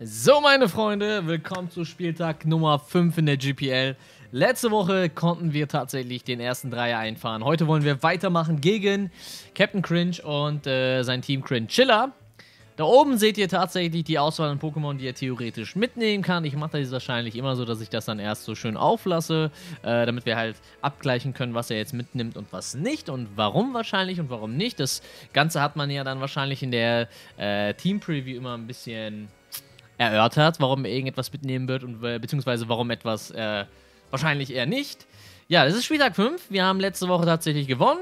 So, meine Freunde, willkommen zu Spieltag Nummer 5 in der GPL. Letzte Woche konnten wir tatsächlich den ersten Dreier einfahren. Heute wollen wir weitermachen gegen Captain Cringe und äh, sein Team Cringe Chiller. Da oben seht ihr tatsächlich die Auswahl an Pokémon, die ihr theoretisch mitnehmen kann. Ich mache das wahrscheinlich immer so, dass ich das dann erst so schön auflasse, äh, damit wir halt abgleichen können, was er jetzt mitnimmt und was nicht und warum wahrscheinlich und warum nicht. Das Ganze hat man ja dann wahrscheinlich in der äh, Team-Preview immer ein bisschen erörtert, warum er irgendetwas mitnehmen wird und beziehungsweise warum etwas äh, wahrscheinlich eher nicht. Ja, das ist Spieltag 5. Wir haben letzte Woche tatsächlich gewonnen.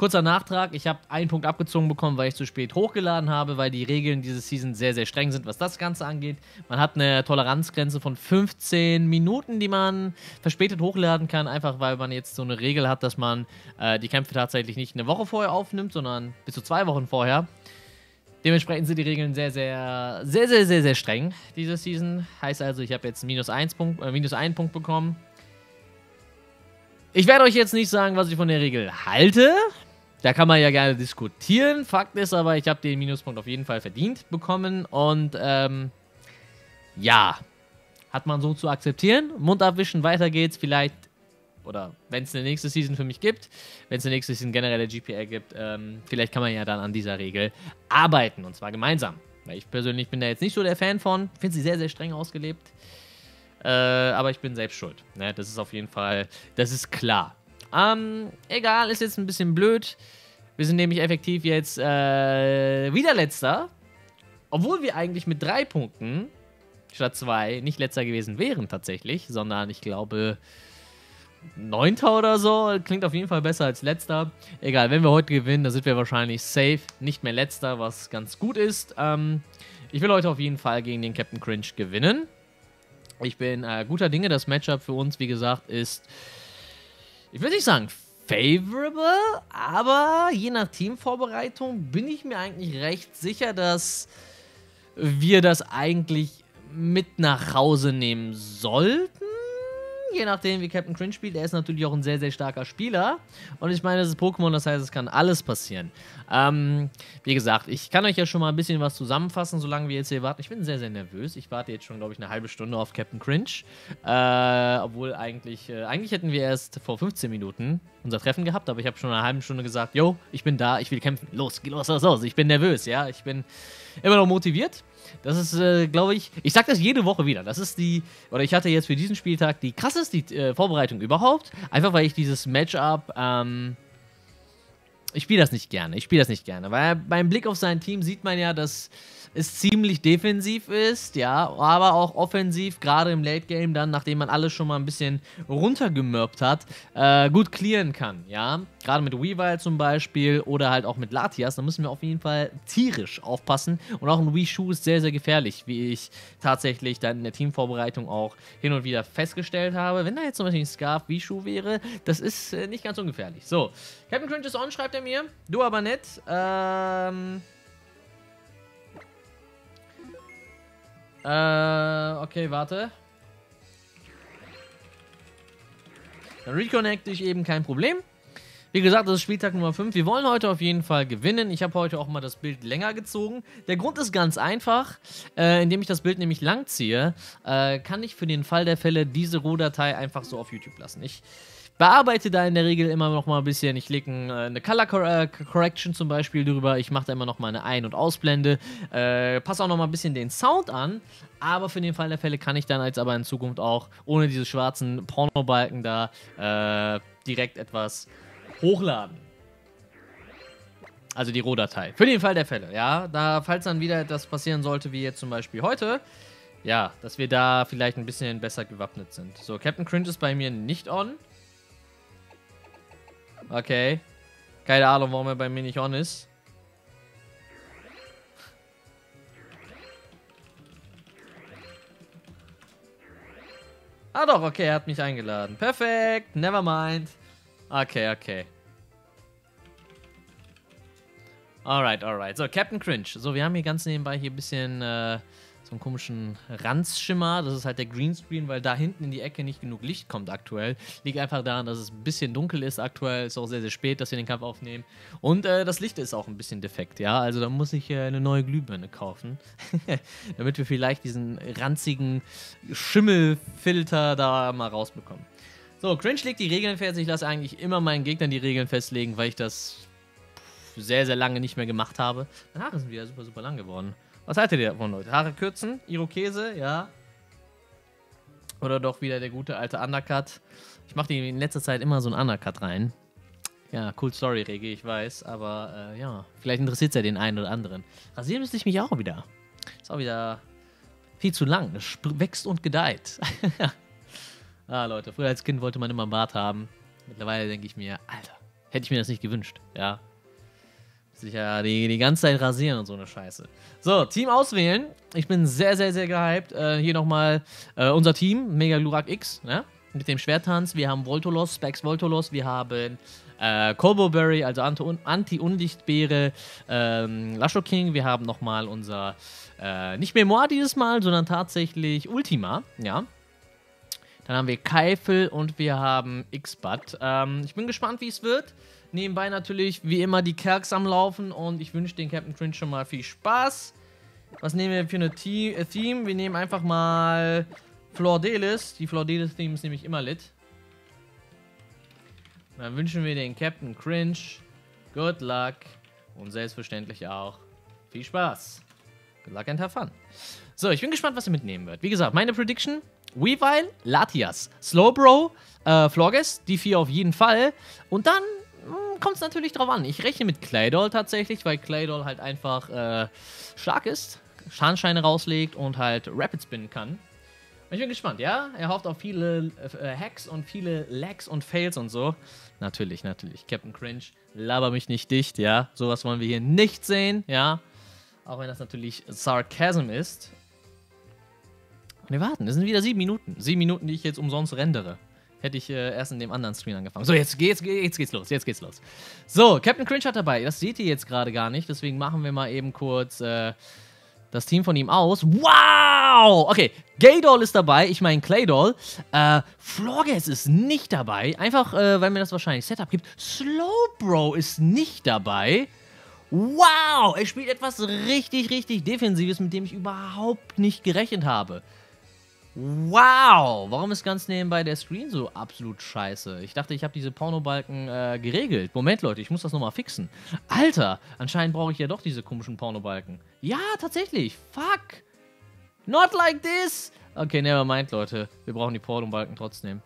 Kurzer Nachtrag, ich habe einen Punkt abgezogen bekommen, weil ich zu spät hochgeladen habe, weil die Regeln dieses Season sehr, sehr streng sind, was das Ganze angeht. Man hat eine Toleranzgrenze von 15 Minuten, die man verspätet hochladen kann, einfach weil man jetzt so eine Regel hat, dass man äh, die Kämpfe tatsächlich nicht eine Woche vorher aufnimmt, sondern bis zu zwei Wochen vorher. Dementsprechend sind die Regeln sehr, sehr, sehr, sehr, sehr, sehr streng diese Season. Heißt also, ich habe jetzt minus, eins Punkt, äh, minus einen Punkt bekommen. Ich werde euch jetzt nicht sagen, was ich von der Regel halte. Da kann man ja gerne diskutieren. Fakt ist aber, ich habe den Minuspunkt auf jeden Fall verdient bekommen. Und ähm, ja, hat man so zu akzeptieren. Mund abwischen, weiter geht's. Vielleicht, oder wenn es eine nächste Season für mich gibt, wenn es eine nächste Season generell der GPL gibt, ähm, vielleicht kann man ja dann an dieser Regel arbeiten. Und zwar gemeinsam. Weil ich persönlich bin da jetzt nicht so der Fan von. Finde sie sehr, sehr streng ausgelebt. Äh, aber ich bin selbst schuld. Ne? Das ist auf jeden Fall, das ist klar. Ähm, egal, ist jetzt ein bisschen blöd. Wir sind nämlich effektiv jetzt äh, wieder letzter. Obwohl wir eigentlich mit drei Punkten statt zwei nicht letzter gewesen wären tatsächlich, sondern ich glaube neunter oder so. Klingt auf jeden Fall besser als letzter. Egal, wenn wir heute gewinnen, dann sind wir wahrscheinlich safe, nicht mehr letzter, was ganz gut ist. Ähm, ich will heute auf jeden Fall gegen den Captain Cringe gewinnen. Ich bin äh, guter Dinge. Das Matchup für uns, wie gesagt, ist ich würde nicht sagen favorable, aber je nach Teamvorbereitung bin ich mir eigentlich recht sicher, dass wir das eigentlich mit nach Hause nehmen sollten je nachdem, wie Captain Cringe spielt. Er ist natürlich auch ein sehr, sehr starker Spieler. Und ich meine, das ist Pokémon, das heißt, es kann alles passieren. Ähm, wie gesagt, ich kann euch ja schon mal ein bisschen was zusammenfassen, solange wir jetzt hier warten. Ich bin sehr, sehr nervös. Ich warte jetzt schon, glaube ich, eine halbe Stunde auf Captain Cringe. Äh, obwohl eigentlich, äh, eigentlich hätten wir erst vor 15 Minuten unser Treffen gehabt, aber ich habe schon eine halbe Stunde gesagt, yo, ich bin da, ich will kämpfen. Los, los, los, los. Ich bin nervös, ja. Ich bin immer noch motiviert. Das ist, äh, glaube ich, ich sage das jede Woche wieder. Das ist die, oder ich hatte jetzt für diesen Spieltag die krasseste äh, Vorbereitung überhaupt. Einfach weil ich dieses Matchup, ähm, ich spiele das nicht gerne. Ich spiele das nicht gerne. Weil beim Blick auf sein Team sieht man ja, dass es ziemlich defensiv ist, ja, aber auch offensiv, gerade im Late Game dann, nachdem man alles schon mal ein bisschen runtergemürbt hat, äh, gut clearen kann, ja. Gerade mit Weavile zum Beispiel oder halt auch mit Latias, da müssen wir auf jeden Fall tierisch aufpassen. Und auch ein Wii-Schuh ist sehr, sehr gefährlich, wie ich tatsächlich dann in der Teamvorbereitung auch hin und wieder festgestellt habe. Wenn da jetzt zum Beispiel ein Scarf Wii-Schuh wäre, das ist äh, nicht ganz ungefährlich. So, Captain Cringe ist on, schreibt er mir. Du aber nicht. Ähm. Äh, okay, warte. Dann reconnecte ich eben, kein Problem. Wie gesagt, das ist Spieltag Nummer 5. Wir wollen heute auf jeden Fall gewinnen. Ich habe heute auch mal das Bild länger gezogen. Der Grund ist ganz einfach. Äh, indem ich das Bild nämlich lang ziehe, äh, kann ich für den Fall der Fälle diese Rohdatei einfach so auf YouTube lassen. Ich bearbeite da in der Regel immer noch mal ein bisschen. Ich lege äh, eine Color Correction zum Beispiel drüber. Ich mache da immer noch mal eine Ein- und Ausblende. Äh, passe auch noch mal ein bisschen den Sound an. Aber für den Fall der Fälle kann ich dann als aber in Zukunft auch ohne diese schwarzen Pornobalken da äh, direkt etwas hochladen. Also die Rohdatei. Für den Fall der Fälle, ja. Da, falls dann wieder etwas passieren sollte, wie jetzt zum Beispiel heute, ja, dass wir da vielleicht ein bisschen besser gewappnet sind. So, Captain Cringe ist bei mir nicht on. Okay. Keine Ahnung, warum er bei mir nicht on ist. Ah doch, okay, er hat mich eingeladen. Perfekt, never mind. Okay, okay. Alright, alright. So, Captain Cringe. So, wir haben hier ganz nebenbei hier ein bisschen äh, so einen komischen Ranzschimmer. Das ist halt der Greenscreen, weil da hinten in die Ecke nicht genug Licht kommt aktuell. Liegt einfach daran, dass es ein bisschen dunkel ist aktuell. Ist auch sehr, sehr spät, dass wir den Kampf aufnehmen. Und äh, das Licht ist auch ein bisschen defekt, ja. Also da muss ich äh, eine neue Glühbirne kaufen. Damit wir vielleicht diesen ranzigen Schimmelfilter da mal rausbekommen. So, Cringe legt die Regeln fest. Ich lasse eigentlich immer meinen Gegnern die Regeln festlegen, weil ich das sehr, sehr lange nicht mehr gemacht habe. Haare sind wieder super, super lang geworden. Was haltet ihr davon, Leute? Haare kürzen? Irokese? Ja. Oder doch wieder der gute alte Undercut? Ich mache in letzter Zeit immer so einen Undercut rein. Ja, cool Story, Regi, ich weiß. Aber äh, ja, vielleicht interessiert es ja den einen oder anderen. Rasieren müsste ich mich auch wieder. Ist auch wieder viel zu lang. Es wächst und gedeiht. ah, Leute, früher als Kind wollte man immer einen Bart haben. Mittlerweile denke ich mir, Alter, hätte ich mir das nicht gewünscht. Ja, sich ja die, die ganze Zeit rasieren und so eine Scheiße. So, Team auswählen. Ich bin sehr, sehr, sehr gehypt. Äh, hier nochmal äh, unser Team, Mega Glurak X, ne? mit dem Schwerttanz. Wir haben Voltolos, Specs Voltolos. Wir haben äh, Colboberry, also Anti-Unlichtbeere, ähm, Lasho King. Wir haben nochmal unser, äh, nicht Memoir dieses Mal, sondern tatsächlich Ultima, ja. Dann haben wir Keifel und wir haben X-Bud. Ähm, ich bin gespannt, wie es wird. Nebenbei natürlich wie immer die Kerks am Laufen und ich wünsche den Captain Cringe schon mal viel Spaß. Was nehmen wir für eine The äh, Theme? Wir nehmen einfach mal Flordelis. Die Flordelis-Theme ist nämlich immer lit. Dann wünschen wir den Captain Cringe good luck und selbstverständlich auch viel Spaß. Good luck and have fun. So, ich bin gespannt, was er mitnehmen wird. Wie gesagt, meine Prediction: Weavile, Latias, Slowbro, äh, Florges, die vier auf jeden Fall. Und dann kommt es natürlich drauf an. Ich rechne mit Claydol tatsächlich, weil Claydol halt einfach äh, stark ist, Schadenscheine rauslegt und halt Rapid spinnen kann. Ich bin gespannt, ja? Er hofft auf viele äh, Hacks und viele Lags und Fails und so. Natürlich, natürlich. Captain Cringe, laber mich nicht dicht, ja? Sowas wollen wir hier nicht sehen, ja? Auch wenn das natürlich Sarcasm ist. Und wir warten, das sind wieder sieben Minuten. Sieben Minuten, die ich jetzt umsonst rendere hätte ich äh, erst in dem anderen Screen angefangen. So, jetzt, geht's, jetzt geht's los, jetzt geht's los. So, Captain Cringe hat dabei. Das seht ihr jetzt gerade gar nicht, deswegen machen wir mal eben kurz äh, das Team von ihm aus. Wow! Okay, Gaydol ist dabei, ich meine Claydol. Äh, Florges ist nicht dabei, einfach äh, weil mir das wahrscheinlich Setup gibt. Slowbro ist nicht dabei. Wow! Er spielt etwas richtig, richtig Defensives, mit dem ich überhaupt nicht gerechnet habe. Wow, warum ist ganz nebenbei der Screen so absolut scheiße? Ich dachte, ich habe diese Pornobalken äh, geregelt. Moment, Leute, ich muss das nochmal fixen. Alter, anscheinend brauche ich ja doch diese komischen Pornobalken. Ja, tatsächlich. Fuck. Not like this. Okay, never mind, Leute. Wir brauchen die Pornobalken trotzdem.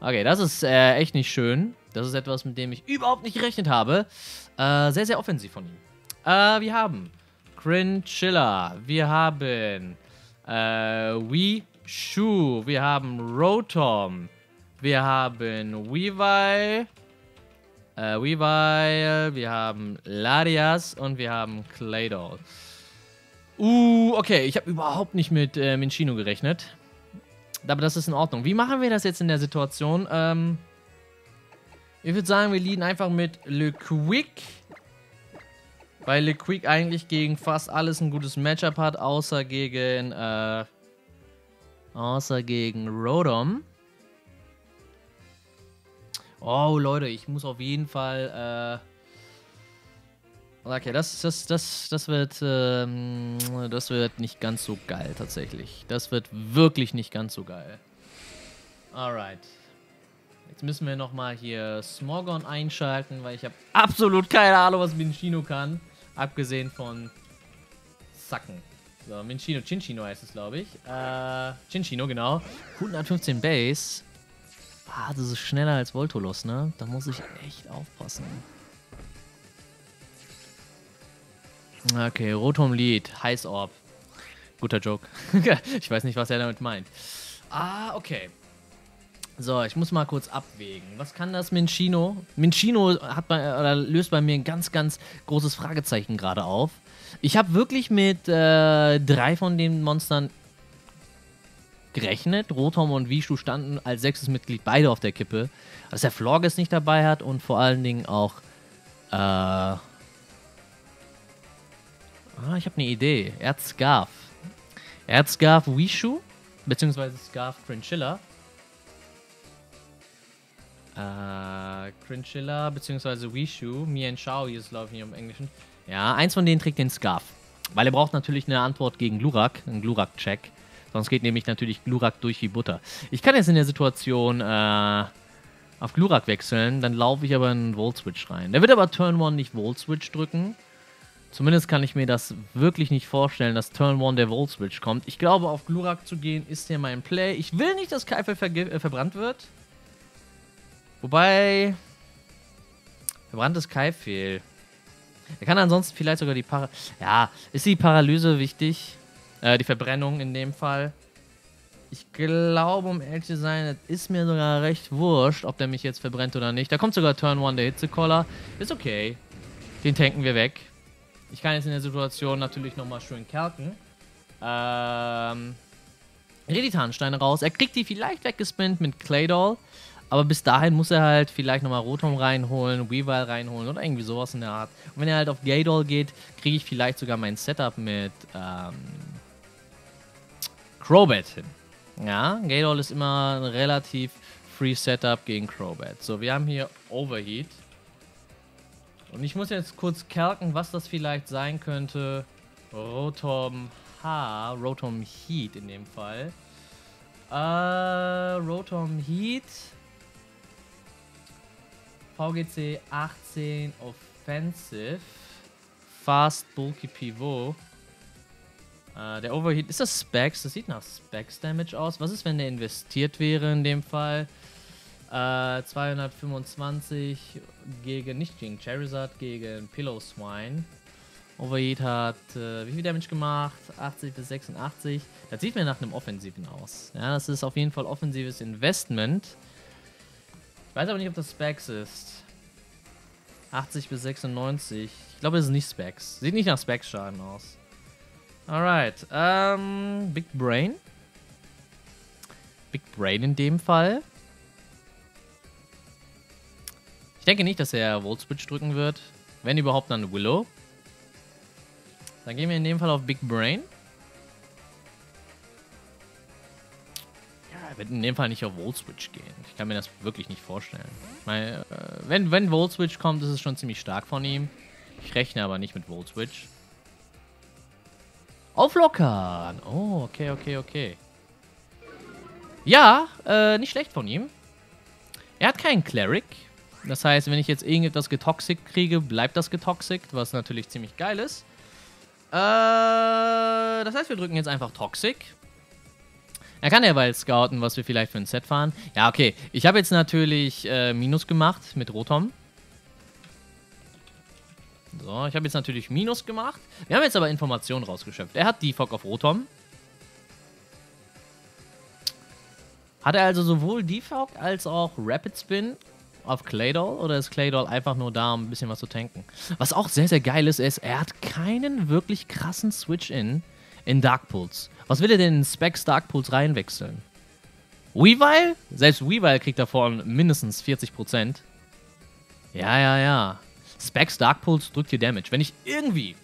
Okay, das ist äh, echt nicht schön. Das ist etwas, mit dem ich überhaupt nicht gerechnet habe. Äh, sehr, sehr offensiv von ihm. Äh, wir haben Crin Chiller. Wir haben äh, We Shu, wir haben Rotom, wir haben Weavile, äh, Weavile, wir haben Larias und wir haben Claydol. Uh, okay, ich habe überhaupt nicht mit äh, Minchino gerechnet. Aber das ist in Ordnung. Wie machen wir das jetzt in der Situation? Ähm, ich würde sagen, wir liegen einfach mit Le Quick. Weil Le Quick eigentlich gegen fast alles ein gutes Matchup hat, außer gegen äh, Außer gegen Rodom. Oh, Leute, ich muss auf jeden Fall. Äh okay, das, das, das, das wird. Ähm, das wird nicht ganz so geil, tatsächlich. Das wird wirklich nicht ganz so geil. Alright. Jetzt müssen wir nochmal hier Smogon einschalten, weil ich habe absolut keine Ahnung, was Minchino kann. Abgesehen von Zacken. So, Minchino, Chinchino heißt es, glaube ich. Äh, Chinchino, genau. 115 Base. Ah, das ist schneller als Voltolos, ne? Da muss ich echt aufpassen. Okay, Rotom Lead, Heiß Orb. Guter Joke. ich weiß nicht, was er damit meint. Ah, okay. So, ich muss mal kurz abwägen. Was kann das Minchino? Minchino hat bei, oder löst bei mir ein ganz, ganz großes Fragezeichen gerade auf. Ich habe wirklich mit äh, drei von den Monstern gerechnet. Rotom und Vishu standen als sechstes Mitglied beide auf der Kippe. Dass der Florges nicht dabei hat und vor allen Dingen auch. Äh, ah, ich habe eine Idee. Erzscarf. Er hat Scarf Wishu, beziehungsweise Scarf Crinchilla. Äh, Crinchilla, beziehungsweise Wishu. Mian Shao ist, glaube ich, im Englischen. Ja, eins von denen trägt den Scarf. Weil er braucht natürlich eine Antwort gegen Glurak, einen Glurak-Check. Sonst geht nämlich natürlich Glurak durch wie Butter. Ich kann jetzt in der Situation äh, auf Glurak wechseln, dann laufe ich aber in Volt Switch rein. Der wird aber Turn 1 nicht Volt Switch drücken. Zumindest kann ich mir das wirklich nicht vorstellen, dass Turn 1 der Volt Switch kommt. Ich glaube, auf Glurak zu gehen ist hier mein Play. Ich will nicht, dass Keifel äh, verbrannt wird. Wobei. Verbranntes Kaifel. Er kann ansonsten vielleicht sogar die Para. Ja, ist die Paralyse wichtig? Äh, die Verbrennung in dem Fall. Ich glaube, um ehrlich zu sein, das ist mir sogar recht wurscht, ob der mich jetzt verbrennt oder nicht. Da kommt sogar Turn 1 der Hitzekoller. Ist okay. Den tanken wir weg. Ich kann jetzt in der Situation natürlich nochmal schön kerken. Ähm. Reditansteine raus. Er kriegt die vielleicht weggespinnt mit Claydol. Aber bis dahin muss er halt vielleicht nochmal Rotom reinholen, Weavile reinholen oder irgendwie sowas in der Art. Und wenn er halt auf Gaydol geht, kriege ich vielleicht sogar mein Setup mit ähm, Crobat hin. Ja, Gaydol ist immer ein relativ free Setup gegen Crobat. So, wir haben hier Overheat. Und ich muss jetzt kurz kerken, was das vielleicht sein könnte. Rotom H, Rotom Heat in dem Fall. Äh, Rotom Heat. VGC 18 Offensive. Fast Bulky Pivot. Äh, der Overheat. Ist das Specs? Das sieht nach Specs Damage aus. Was ist, wenn der investiert wäre in dem Fall? Äh, 225 gegen, nicht gegen Charizard, gegen Pillow Swine. Overheat hat äh, wie viel Damage gemacht? 80 bis 86. Das sieht mir nach einem Offensiven aus. Ja, das ist auf jeden Fall offensives Investment. Weiß aber nicht, ob das Specs ist. 80 bis 96. Ich glaube, das ist nicht Specs. Sieht nicht nach Specs-Schaden aus. Alright. Ähm, Big Brain. Big Brain in dem Fall. Ich denke nicht, dass er Volt Switch drücken wird. Wenn überhaupt, dann Willow. Dann gehen wir in dem Fall auf Big Brain. Wird in dem Fall nicht auf Volt Switch gehen. Ich kann mir das wirklich nicht vorstellen. Ich meine, äh, wenn, wenn Volt Switch kommt, ist es schon ziemlich stark von ihm. Ich rechne aber nicht mit Volt Switch. Auflockern. Oh, okay, okay, okay. Ja, äh, nicht schlecht von ihm. Er hat keinen Cleric. Das heißt, wenn ich jetzt irgendetwas getoxic kriege, bleibt das getoxic, was natürlich ziemlich geil ist. Äh, das heißt, wir drücken jetzt einfach Toxic. Er kann ja bald scouten, was wir vielleicht für ein Set fahren. Ja, okay. Ich habe jetzt natürlich äh, Minus gemacht mit Rotom. So, ich habe jetzt natürlich Minus gemacht. Wir haben jetzt aber Informationen rausgeschöpft. Er hat Defog auf Rotom. Hat er also sowohl Defog als auch Rapid Spin auf Claydol oder ist Claydol einfach nur da, um ein bisschen was zu tanken? Was auch sehr, sehr geil ist, ist, er hat keinen wirklich krassen Switch-In in Dark Pulse. Was will er denn in Specs Dark Pulse reinwechseln? Weavile? Selbst Weavile kriegt davon mindestens 40%. Ja, ja, ja. Specs Dark Pulse drückt hier Damage. Wenn ich irgendwie,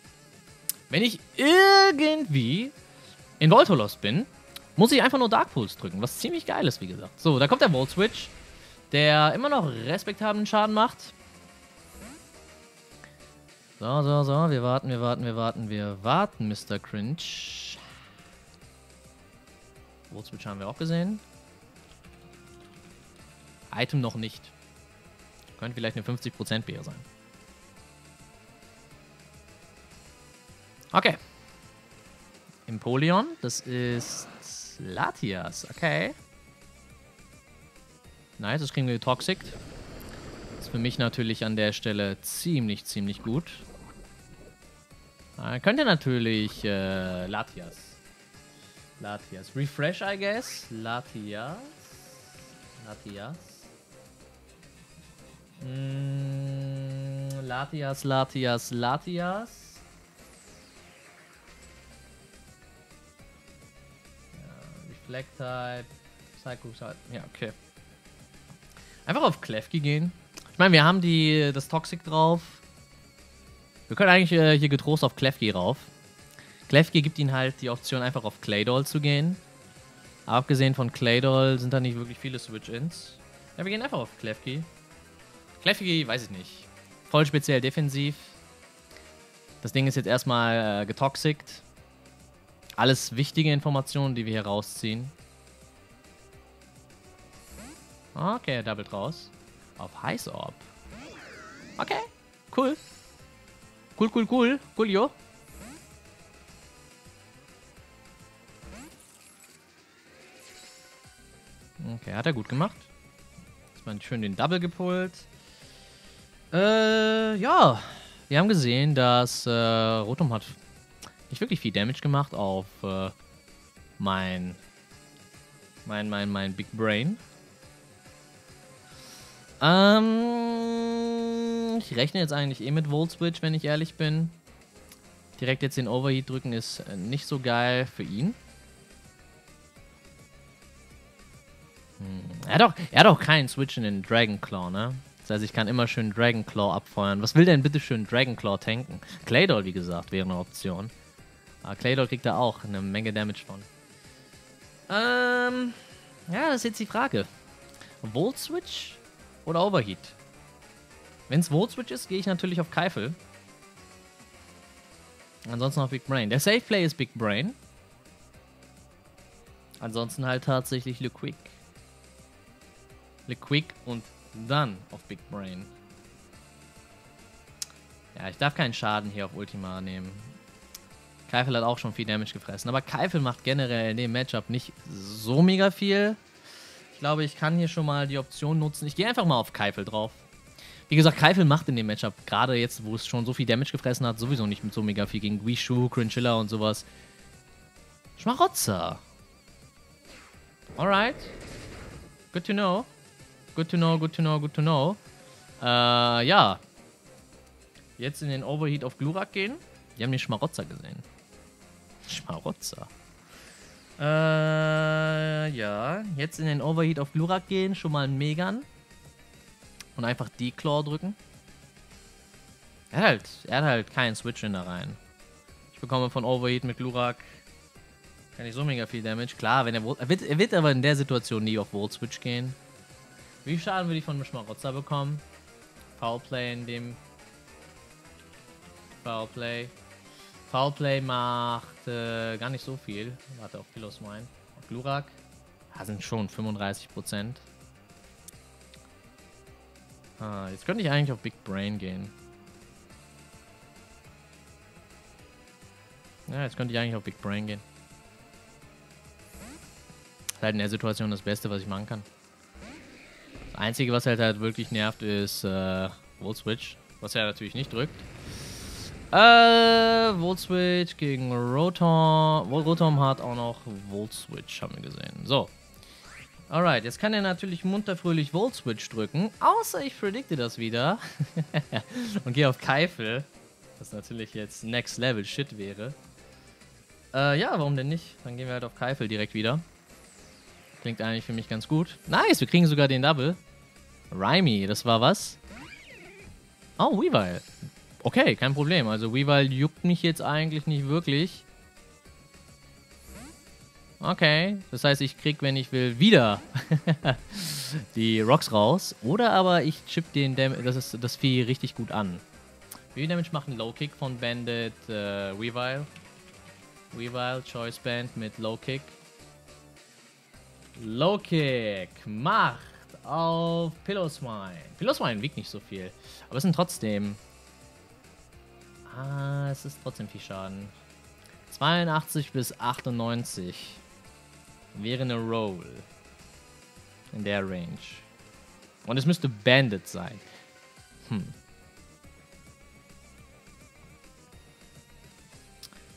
wenn ich irgendwie in Voltolos bin, muss ich einfach nur Dark Pulse drücken, was ziemlich geil ist, wie gesagt. So, da kommt der Volt Switch, der immer noch respektablen Schaden macht. So, so, so, wir warten, wir warten, wir warten, wir warten, Mr. Cringe. Volt Switch haben wir auch gesehen. Item noch nicht. Könnte vielleicht eine 50% Beere sein. Okay. Empoleon, das ist Latias, okay. Nice, das kriegen wir Toxic. Ist für mich natürlich an der Stelle ziemlich, ziemlich gut. Dann könnte natürlich äh, Latias. Latias. Refresh, I guess. Latias. Latias. Mm, Latias, Latias, Latias. Black Type, Psycho Type. Ja, okay. Einfach auf Klefki gehen. Ich meine, wir haben die, das Toxic drauf. Wir können eigentlich äh, hier getrost auf Klefki rauf. Klefki gibt ihnen halt die Option, einfach auf Claydol zu gehen. Abgesehen von Claydol sind da nicht wirklich viele Switch-Ins. Ja, wir gehen einfach auf Klefki. Klefki, weiß ich nicht. Voll speziell defensiv. Das Ding ist jetzt erstmal äh, getoxikt. Alles wichtige Informationen, die wir hier rausziehen. Okay, er doubled raus. Auf Heiß Orb. Okay, cool. Cool, cool, cool. Cool, jo. Okay, hat er gut gemacht. Jetzt mal schön den Double gepult. Äh, ja. Wir haben gesehen, dass äh, Rotom hat nicht wirklich viel Damage gemacht auf äh, mein, mein, mein, mein Big Brain. Ähm, ich rechne jetzt eigentlich eh mit Volt Switch, wenn ich ehrlich bin. Direkt jetzt den Overheat drücken ist äh, nicht so geil für ihn. Hm. Er, hat auch, er hat auch keinen Switch in den Dragon Claw, ne? Das heißt, ich kann immer schön Dragon Claw abfeuern. Was will denn bitte schön Dragon Claw tanken? Claydol, wie gesagt, wäre eine Option. Aber Claydol kriegt da auch eine Menge Damage von. Ähm, ja, das ist jetzt die Frage. Volt Switch oder Overheat? Wenn es Switch ist, gehe ich natürlich auf Keifel. Ansonsten auf Big Brain. Der Safe Play ist Big Brain. Ansonsten halt tatsächlich Le Quick. Le Quick und dann auf Big Brain. Ja, ich darf keinen Schaden hier auf Ultima nehmen. Keifel hat auch schon viel Damage gefressen. Aber Keifel macht generell in dem Matchup nicht so mega viel. Ich glaube, ich kann hier schon mal die Option nutzen. Ich gehe einfach mal auf Keifel drauf. Wie gesagt, Keifel macht in dem Matchup, gerade jetzt, wo es schon so viel Damage gefressen hat, sowieso nicht mit so mega viel gegen Guishu, Crinchilla und sowas. Schmarotzer. Alright. Good to know. Good to know, good to know, good to know. Äh, ja. Jetzt in den Overheat auf Glurak gehen. Die haben den Schmarotzer gesehen. Schmarotzer. Äh, ja. Jetzt in den Overheat auf Glurak gehen, schon mal einen Megan. Und einfach die Claw drücken. Er hat halt, er hat halt keinen Switch in da rein. Ich bekomme von Overheat mit Glurak kann ich so mega viel Damage. Klar, wenn er, er wird, er wird aber in der Situation nie auf Volt Switch gehen. Wie Schaden würde ich von Schmarotzer bekommen? Foulplay in dem. Foulplay. Foulplay macht äh, gar nicht so viel. Warte auf Kilos. Auf Glurak. Da sind schon 35%. Ah, jetzt könnte ich eigentlich auf Big Brain gehen. Ja, jetzt könnte ich eigentlich auf Big Brain gehen. Das ist halt in der Situation das Beste, was ich machen kann. Das Einzige, was halt halt wirklich nervt, ist äh, Volt Switch. Was er natürlich nicht drückt. Äh, Volt Switch gegen Rotom. Rotom hat auch noch Volt Switch, haben wir gesehen. So. Alright, jetzt kann er natürlich munter fröhlich Volt Switch drücken. Außer ich predikte das wieder. Und gehe auf Keifel. Was natürlich jetzt Next Level Shit wäre. Äh, ja, warum denn nicht? Dann gehen wir halt auf Keifel direkt wieder. Klingt eigentlich für mich ganz gut. Nice, wir kriegen sogar den Double. Rhymy, das war was? Oh, Weavile. Okay, kein Problem. Also Weavile juckt mich jetzt eigentlich nicht wirklich. Okay, das heißt, ich krieg, wenn ich will, wieder die Rocks raus. Oder aber ich chip den Dam das, ist, das Vieh richtig gut an. Wie viel Damage macht Low Kick von Bandit äh, Weavile? Weavile, Choice Band mit Low Kick. Low Kick macht auf Pillowswine. Pillowswine wiegt nicht so viel. Aber es sind trotzdem Ah, es ist trotzdem viel Schaden. 82 bis 98 wäre eine Roll. In der Range. Und es müsste Bandit sein. Hm.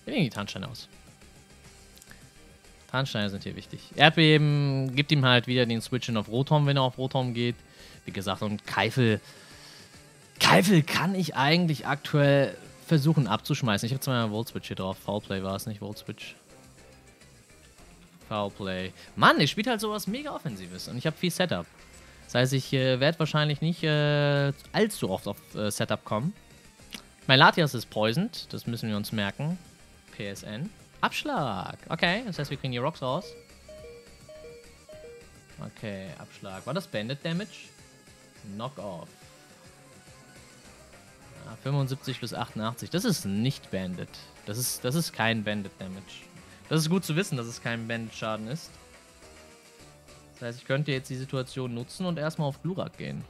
Wir legen die Tarnsteine aus. Tarnsteine sind hier wichtig. Erdbeben gibt ihm halt wieder den Switch in auf Rotom, wenn er auf Rotom geht. Wie gesagt, und Keifel. Keifel kann ich eigentlich aktuell versuchen abzuschmeißen. Ich habe zwar einen Volt Switch hier drauf. Foulplay war es nicht, Volt Switch. Foulplay. Mann, ich spielt halt sowas mega Offensives und ich habe viel Setup. Das heißt, ich äh, werde wahrscheinlich nicht äh, allzu oft auf äh, Setup kommen. Mein Latias ist poisoned, das müssen wir uns merken. PSN. Abschlag. Okay, das heißt, wir kriegen die Rocks raus. Okay, Abschlag. War das Bandit Damage? Knock-off. Ja, 75 bis 88. Das ist nicht Bandit. Das ist, das ist kein Bandit Damage. Das ist gut zu wissen, dass es kein Bandit Schaden ist. Das heißt, ich könnte jetzt die Situation nutzen und erstmal auf Glurak gehen.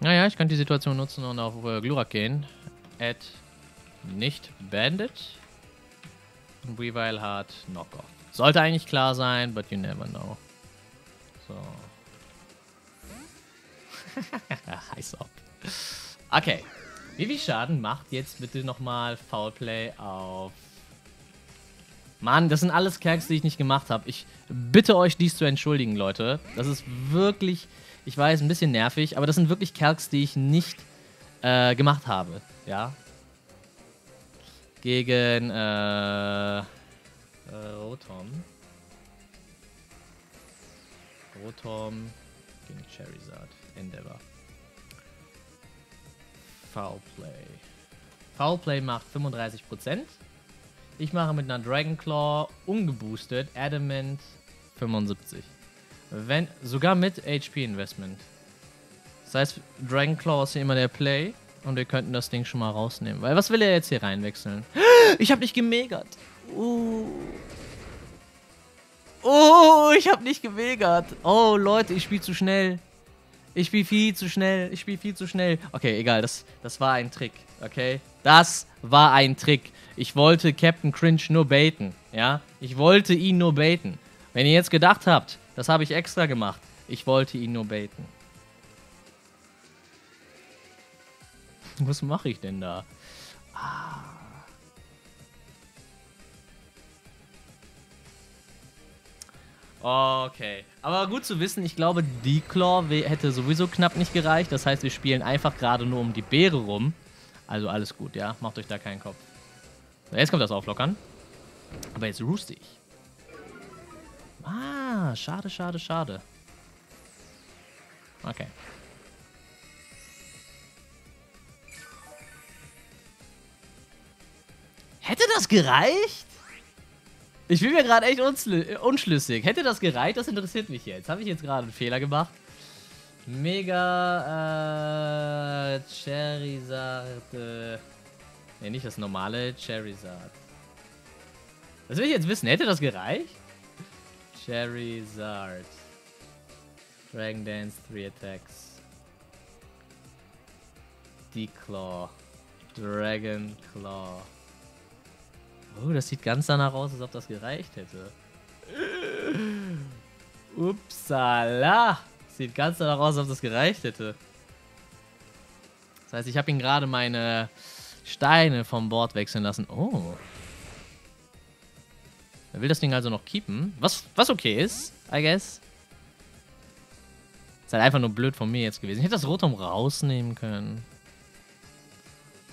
Naja, ich könnte die Situation nutzen und auf äh, Glurak gehen. Add nicht Bandit. Und Weavile hat Knockoff. Sollte eigentlich klar sein, but you never know. So. Heiß ab. Okay. Wie viel Schaden macht jetzt bitte nochmal Foulplay auf... Mann, das sind alles Kerks, die ich nicht gemacht habe. Ich bitte euch, dies zu entschuldigen, Leute. Das ist wirklich, ich weiß, ein bisschen nervig, aber das sind wirklich Kerks, die ich nicht äh, gemacht habe. Ja. Gegen, äh, äh Rotom. Rotom gegen Charizard. Endeavor. Foul Play. Foul Play macht 35%. Ich mache mit einer Dragon Claw ungeboostet Adamant 75. Wenn, sogar mit HP Investment. Das heißt, Dragon Claw ist hier immer der Play und wir könnten das Ding schon mal rausnehmen. Weil was will er jetzt hier reinwechseln? Ich habe nicht gemegert. Uh. Oh, ich habe nicht gemegert. Oh, Leute, ich spiele zu schnell. Ich spiele viel zu schnell. Ich spiele viel zu schnell. Okay, egal. Das, das war ein Trick. Okay? Das war ein Trick. Ich wollte Captain Cringe nur baiten. Ja? Ich wollte ihn nur baiten. Wenn ihr jetzt gedacht habt, das habe ich extra gemacht. Ich wollte ihn nur baiten. Was mache ich denn da? Ah. Okay. Aber gut zu wissen, ich glaube, die Claw hätte sowieso knapp nicht gereicht. Das heißt, wir spielen einfach gerade nur um die Beere rum. Also alles gut, ja? Macht euch da keinen Kopf. So, jetzt kommt das Auflockern. Aber jetzt rooste ich. Ah, schade, schade, schade. Okay. Hätte das gereicht? Ich bin mir gerade echt unschlüssig. Hätte das gereicht? Das interessiert mich jetzt. Habe ich jetzt gerade einen Fehler gemacht? Mega, äh, Charizard, äh, ne, nicht das normale Charizard. Das will ich jetzt wissen. Hätte das gereicht? Charizard. Dragon Dance, 3 Attacks. Declaw. Dragon Claw. Oh, das sieht ganz danach aus, als ob das gereicht hätte. Upsala. Sieht ganz danach aus, als ob das gereicht hätte. Das heißt, ich habe ihn gerade meine Steine vom Board wechseln lassen. Oh. Er will das Ding also noch keepen. Was, was okay ist, I guess. Ist halt einfach nur blöd von mir jetzt gewesen. Ich hätte das Rotom rausnehmen können.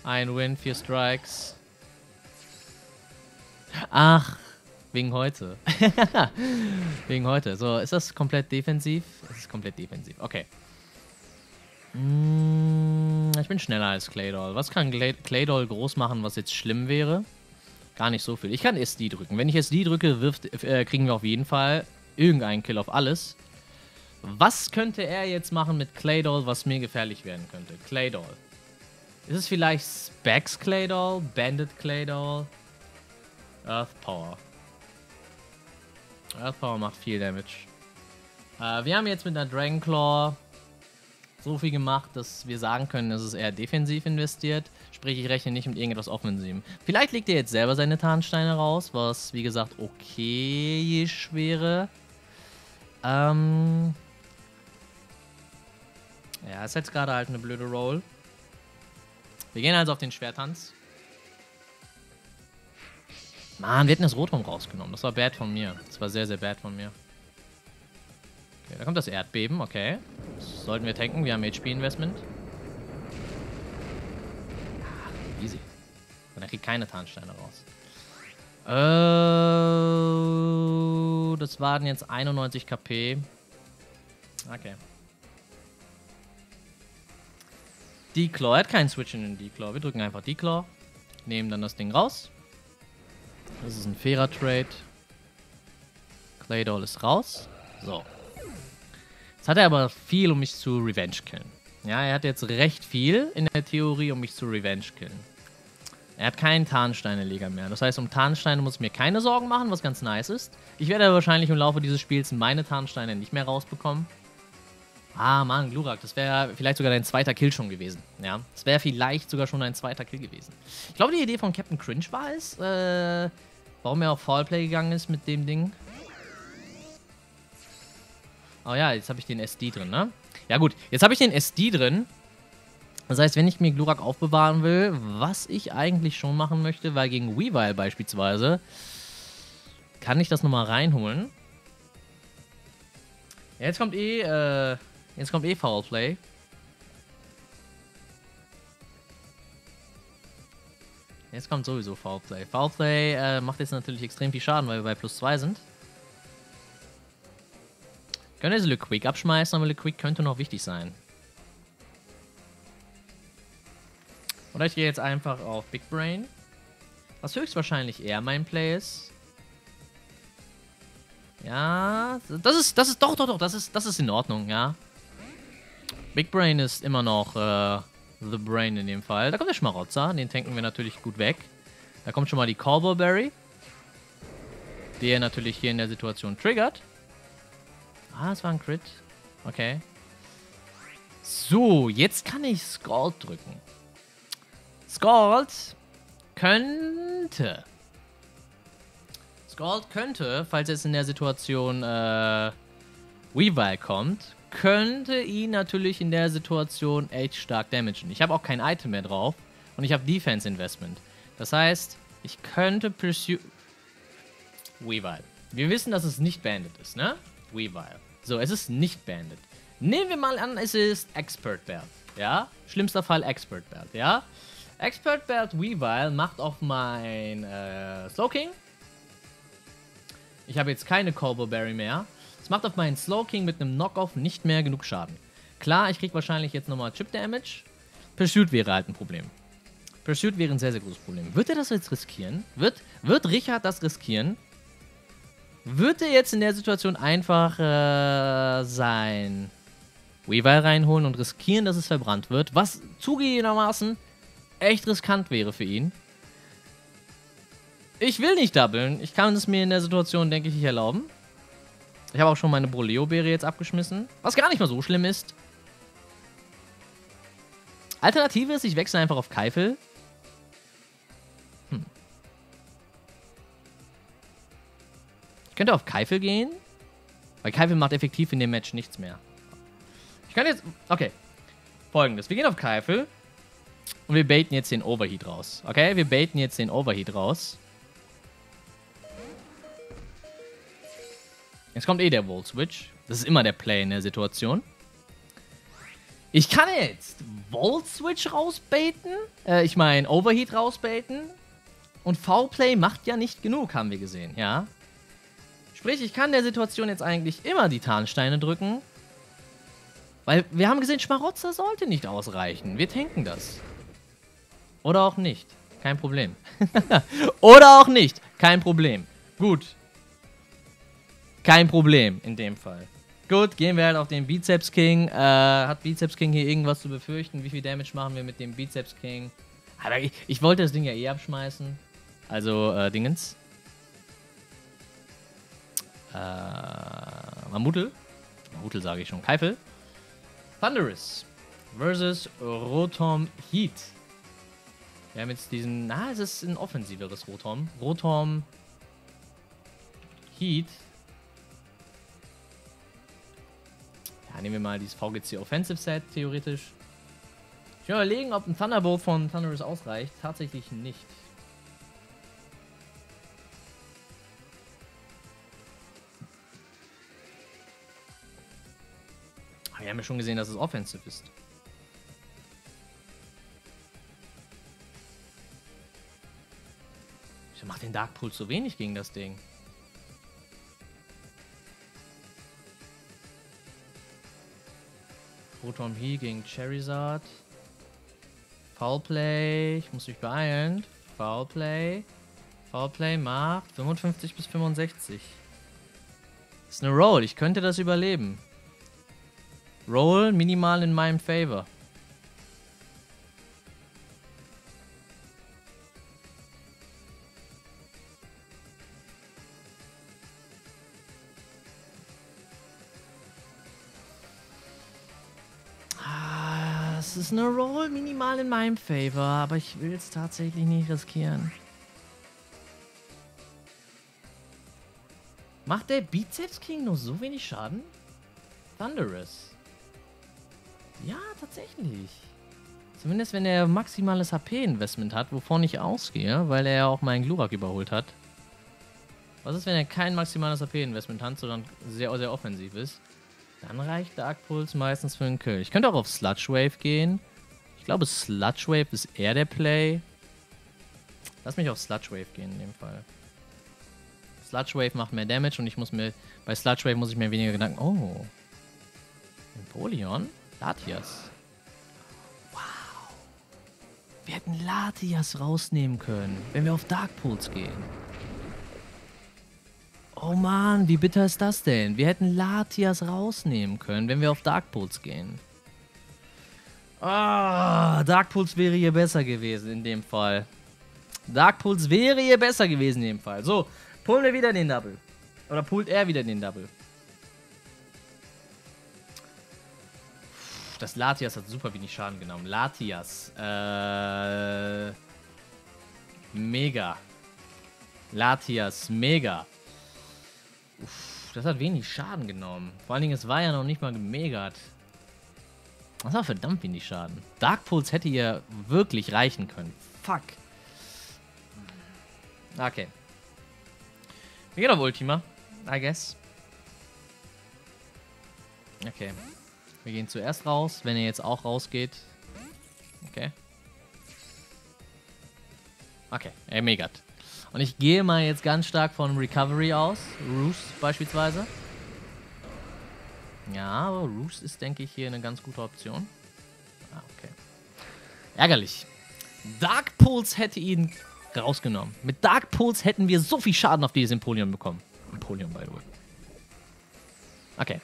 Ein Win, vier Strikes. Ach, wegen heute. wegen heute. So, ist das komplett defensiv? Es ist komplett defensiv. Okay. Mm, ich bin schneller als Claydol. Was kann Claydol groß machen, was jetzt schlimm wäre? Gar nicht so viel. Ich kann SD drücken. Wenn ich SD drücke, wirft, äh, kriegen wir auf jeden Fall irgendeinen Kill auf alles. Was könnte er jetzt machen mit Claydol, was mir gefährlich werden könnte? Claydol. Ist es vielleicht Specs Claydol? Bandit Claydol? Earth Power. Earth Power macht viel Damage. Äh, wir haben jetzt mit einer Dragon Claw so viel gemacht, dass wir sagen können, dass es eher defensiv investiert. Sprich, ich rechne nicht mit irgendetwas Offensivem. Vielleicht legt er jetzt selber seine Tarnsteine raus, was, wie gesagt, okay wäre. Ähm... Ja, ist jetzt gerade halt eine blöde Roll. Wir gehen also auf den Schwertanz. Mann, wir hätten das Rotom rausgenommen. Das war bad von mir. Das war sehr, sehr bad von mir. Okay, da kommt das Erdbeben. Okay. Das sollten wir tanken. Wir haben HP-Investment. Ah, easy. Er kriegt keine Tarnsteine raus. Äh, das waren jetzt 91 KP. Okay. Declaw. Er hat keinen Switch in den Declaw. Wir drücken einfach Declaw. Nehmen dann das Ding raus. Das ist ein fairer Trade. Claydol ist raus. So. Jetzt hat er aber viel, um mich zu Revenge killen. Ja, er hat jetzt recht viel in der Theorie, um mich zu Revenge killen. Er hat keinen Tarnsteine-Leger mehr. Das heißt, um Tarnsteine muss ich mir keine Sorgen machen, was ganz nice ist. Ich werde wahrscheinlich im Laufe dieses Spiels meine Tarnsteine nicht mehr rausbekommen. Ah, Mann, Glurak, das wäre vielleicht sogar dein zweiter Kill schon gewesen. Ja, das wäre vielleicht sogar schon dein zweiter Kill gewesen. Ich glaube, die Idee von Captain Cringe war es, äh, warum er auf Foulplay gegangen ist mit dem Ding. Oh ja, jetzt habe ich den SD drin, ne? Ja gut, jetzt habe ich den SD drin. Das heißt, wenn ich mir Glurak aufbewahren will, was ich eigentlich schon machen möchte, weil gegen Weavile beispielsweise, kann ich das nochmal reinholen. Jetzt kommt eh, äh, jetzt kommt eh Foulplay. Jetzt kommt sowieso Foulplay. Foulplay äh, macht jetzt natürlich extrem viel Schaden, weil wir bei plus 2 sind. Können jetzt Le Quick abschmeißen, aber Le Quick könnte noch wichtig sein. Oder ich gehe jetzt einfach auf Big Brain. Was höchstwahrscheinlich eher mein Play ist. Ja, das ist, das ist, doch, doch, doch, das ist, das ist in Ordnung, ja. Big Brain ist immer noch äh, The Brain in dem Fall. Da kommt der Schmarotzer, den tanken wir natürlich gut weg. Da kommt schon mal die Cowboy Berry. Die er natürlich hier in der Situation triggert. Ah, das war ein Crit. Okay. So, jetzt kann ich Scald drücken. Scald könnte. Scald könnte, falls es in der Situation äh, Weavile kommt, könnte ihn natürlich in der Situation echt stark damagen. Ich habe auch kein Item mehr drauf und ich habe Defense Investment. Das heißt, ich könnte Pursue... Weavile. Wir wissen, dass es nicht Bandit ist, ne? Weavile. So, es ist nicht Bandit. Nehmen wir mal an, es ist Expert Belt. Ja? Schlimmster Fall Expert Belt, ja? Expert Belt Weavile macht auf mein äh, Slowking. Ich habe jetzt keine Corbo Berry mehr. Es macht auf meinen Slowking mit einem Knockoff nicht mehr genug Schaden. Klar, ich kriege wahrscheinlich jetzt nochmal Chip Damage. Pursuit wäre halt ein Problem. Pursuit wäre ein sehr, sehr großes Problem. Wird er das jetzt riskieren? Wird, wird Richard das riskieren? Wird er jetzt in der Situation einfach äh, sein Weavile reinholen und riskieren, dass es verbrannt wird? Was zugegebenermaßen echt riskant wäre für ihn. Ich will nicht doublen. Ich kann es mir in der Situation, denke ich, nicht erlauben. Ich habe auch schon meine Broleo-Beere jetzt abgeschmissen. Was gar nicht mal so schlimm ist. Alternative ist, ich wechsle einfach auf Keifel. Hm. Ich könnte auf Keifel gehen. Weil Keifel macht effektiv in dem Match nichts mehr. Ich kann jetzt... Okay. Folgendes. Wir gehen auf Keifel. Und wir baiten jetzt den Overheat raus. Okay, wir baiten jetzt den Overheat raus. Jetzt kommt eh der Volt Switch. Das ist immer der Play in der Situation. Ich kann jetzt Volt Switch rausbaiten. Äh, ich meine Overheat rausbaiten. Und V-Play macht ja nicht genug, haben wir gesehen, ja. Sprich, ich kann der Situation jetzt eigentlich immer die Tarnsteine drücken. Weil wir haben gesehen, Schmarotzer sollte nicht ausreichen. Wir tanken das. Oder auch nicht. Kein Problem. Oder auch nicht. Kein Problem. Gut. Kein Problem in dem Fall. Gut, gehen wir halt auf den Bizeps King. Äh, hat Bizeps King hier irgendwas zu befürchten? Wie viel Damage machen wir mit dem Bizeps King? Aber ich, ich wollte das Ding ja eh abschmeißen. Also, äh, Dingens. Äh, Mamutel. Mamutel sage ich schon. Keifel. Thunderous versus Rotom Heat. Wir haben jetzt diesen. Na, es ist ein offensiveres Rotom. Rotom Heat. Ja, nehmen wir mal dieses VGC Offensive Set, theoretisch. Ich will überlegen, ob ein Thunderbolt von Thunderous ausreicht. Tatsächlich nicht. Wir haben ja schon gesehen, dass es offensive ist. Wieso macht den Dark Pool so wenig gegen das Ding? Rotom He gegen Charizard. Foul Play. Ich muss mich beeilen. Foulplay. Foulplay macht 55 bis 65. Das ist eine Roll. Ich könnte das überleben. Roll minimal in meinem Favor. Eine Roll minimal in meinem Favor, aber ich will es tatsächlich nicht riskieren. Macht der Bizeps King nur so wenig Schaden? Thunderous. Ja, tatsächlich. Zumindest wenn er maximales HP-Investment hat, wovon ich ausgehe, weil er ja auch meinen Glurak überholt hat. Was ist, wenn er kein maximales HP-Investment hat, sondern sehr, sehr offensiv ist? Dann reicht Dark Pulse meistens für einen Kill. Ich könnte auch auf Sludge Wave gehen. Ich glaube, Sludge Wave ist eher der Play. Lass mich auf Sludge Wave gehen in dem Fall. Sludge Wave macht mehr Damage und ich muss mir. Bei Sludge Wave muss ich mir weniger Gedanken. Oh. Empoleon? Latias. Wow. Wir hätten Latias rausnehmen können, wenn wir auf Dark Pulse gehen. Oh Mann, wie bitter ist das denn? Wir hätten Latias rausnehmen können, wenn wir auf Dark Pulse gehen. Ah, Dark Pulse wäre hier besser gewesen in dem Fall. Dark Pulse wäre hier besser gewesen in dem Fall. So, pullen wir wieder den Double. Oder pullt er wieder den Double. Das Latias hat super wenig Schaden genommen. Latias. Äh. Mega. Latias, mega. Uff, das hat wenig Schaden genommen. Vor allen Dingen, es war ja noch nicht mal gemegat. Das war verdammt wenig Schaden. Dark Pulse hätte hier wirklich reichen können. Fuck. Okay. Wir gehen auf Ultima. I guess. Okay. Wir gehen zuerst raus, wenn er jetzt auch rausgeht. Okay. Okay, er megert. Und ich gehe mal jetzt ganz stark von Recovery aus. Roost beispielsweise. Ja, aber Roost ist, denke ich, hier eine ganz gute Option. Ah, okay. Ärgerlich. Dark Pulse hätte ihn rausgenommen. Mit Dark Pulse hätten wir so viel Schaden auf dieses Empoleon bekommen. Empoleon, by the way. Okay.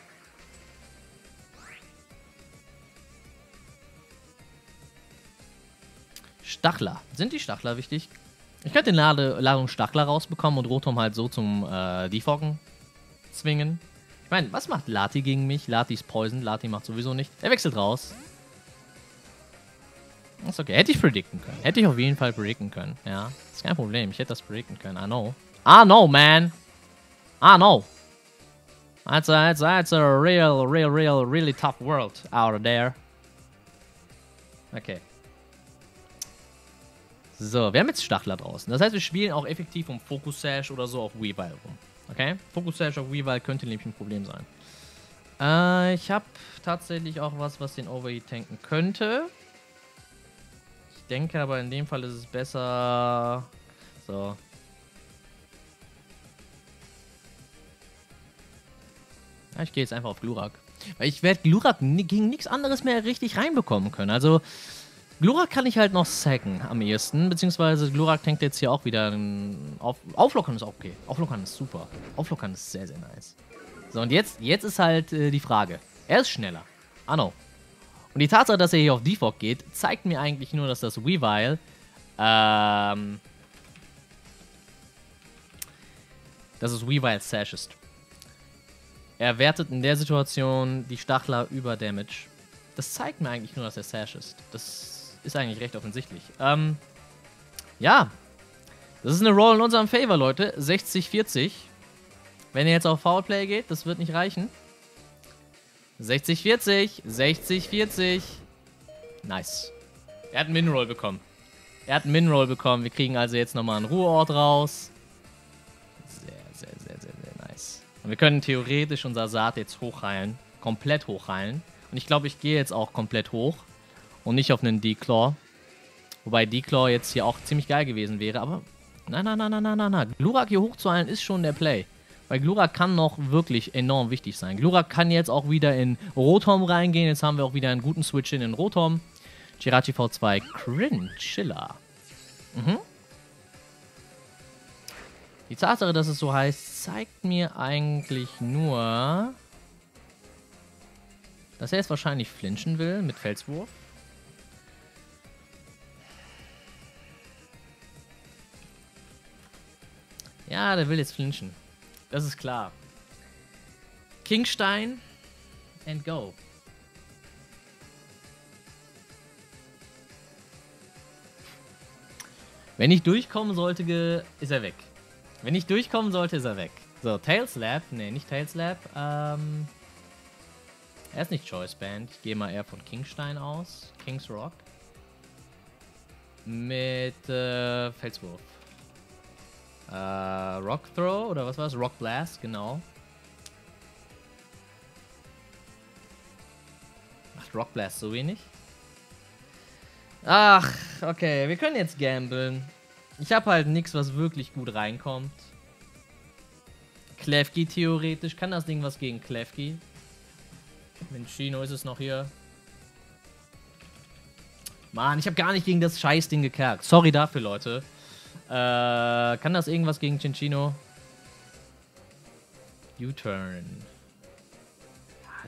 Stachler. Sind die Stachler wichtig? Ich könnte den Lade Ladung Stachler rausbekommen und Rotom halt so zum äh, Defoggen zwingen. Ich meine, was macht Lati gegen mich? Lati ist Poison, Lati macht sowieso nicht. Er wechselt raus. Ist okay. Hätte ich predikten können. Hätte ich auf jeden Fall predikten können. Ja, ist kein Problem. Ich hätte das predikten können. I know. I know, man. I know. That's a, that's a, that's a real, real, real, really tough world out there. Okay. So, wir haben jetzt Stachler draußen. Das heißt, wir spielen auch effektiv um Focus Sash oder so auf Weavile rum. Okay? Focus Sash auf Weavile könnte nämlich ein Problem sein. Äh, ich habe tatsächlich auch was, was den Overheat tanken könnte. Ich denke aber in dem Fall ist es besser. So. Ja, ich gehe jetzt einfach auf Glurak. Weil ich werde Glurak gegen nichts anderes mehr richtig reinbekommen können. Also, Glurak kann ich halt noch sacken am ehesten. Beziehungsweise Glurak tankt jetzt hier auch wieder. Auf, Auflockern ist okay. Auflockern ist super. Auflockern ist sehr, sehr nice. So, und jetzt, jetzt ist halt äh, die Frage. Er ist schneller. I know. Und die Tatsache, dass er hier auf Defog geht, zeigt mir eigentlich nur, dass das Weavile ähm, dass es Weavile Sash ist. Er wertet in der Situation die Stachler über Damage. Das zeigt mir eigentlich nur, dass er Sash ist. Das ist eigentlich recht offensichtlich. Ähm, ja. Das ist eine Roll in unserem Favor, Leute. 60-40. Wenn er jetzt auf Foulplay geht, das wird nicht reichen. 60-40. 60-40. Nice. Er hat einen Min-Roll bekommen. Er hat einen Min-Roll bekommen. Wir kriegen also jetzt nochmal einen Ruheort raus. Sehr, sehr, sehr, sehr, sehr nice. Und wir können theoretisch unser Saat jetzt hochheilen. Komplett hochheilen. Und ich glaube, ich gehe jetzt auch komplett hoch. Und nicht auf einen D-Claw. Wobei D-Claw jetzt hier auch ziemlich geil gewesen wäre. Aber nein, nein, nein, nein, nein, nein, nein. Glurak hier hochzuheilen ist schon der Play. Weil Glurak kann noch wirklich enorm wichtig sein. Glurak kann jetzt auch wieder in Rotom reingehen. Jetzt haben wir auch wieder einen guten Switch in den Rotom. Jirachi V2, Cringe, Chiller. Mhm. Die Tatsache, dass es so heißt, zeigt mir eigentlich nur, dass er jetzt wahrscheinlich flinchen will mit Felswurf. Ja, der will jetzt flinchen. Das ist klar. Kingstein and go. Wenn ich durchkommen sollte, ist er weg. Wenn ich durchkommen sollte, ist er weg. So, Tailslap. Ne, nicht Tailslap. Ähm, er ist nicht Choice Band. Ich gehe mal eher von Kingstein aus. King's Rock. Mit äh, Felswurf. Äh, Rock Throw oder was war es? Rock Blast, genau. Macht Rock Blast so wenig? Ach, okay, wir können jetzt gamblen. Ich habe halt nichts, was wirklich gut reinkommt. Klefki theoretisch. Kann das Ding was gegen Klefki? Wenn Chino ist es noch hier. Mann, ich habe gar nicht gegen das Scheißding gekerkt. Sorry dafür, Leute. Äh, kann das irgendwas gegen Cinchino? U-Turn.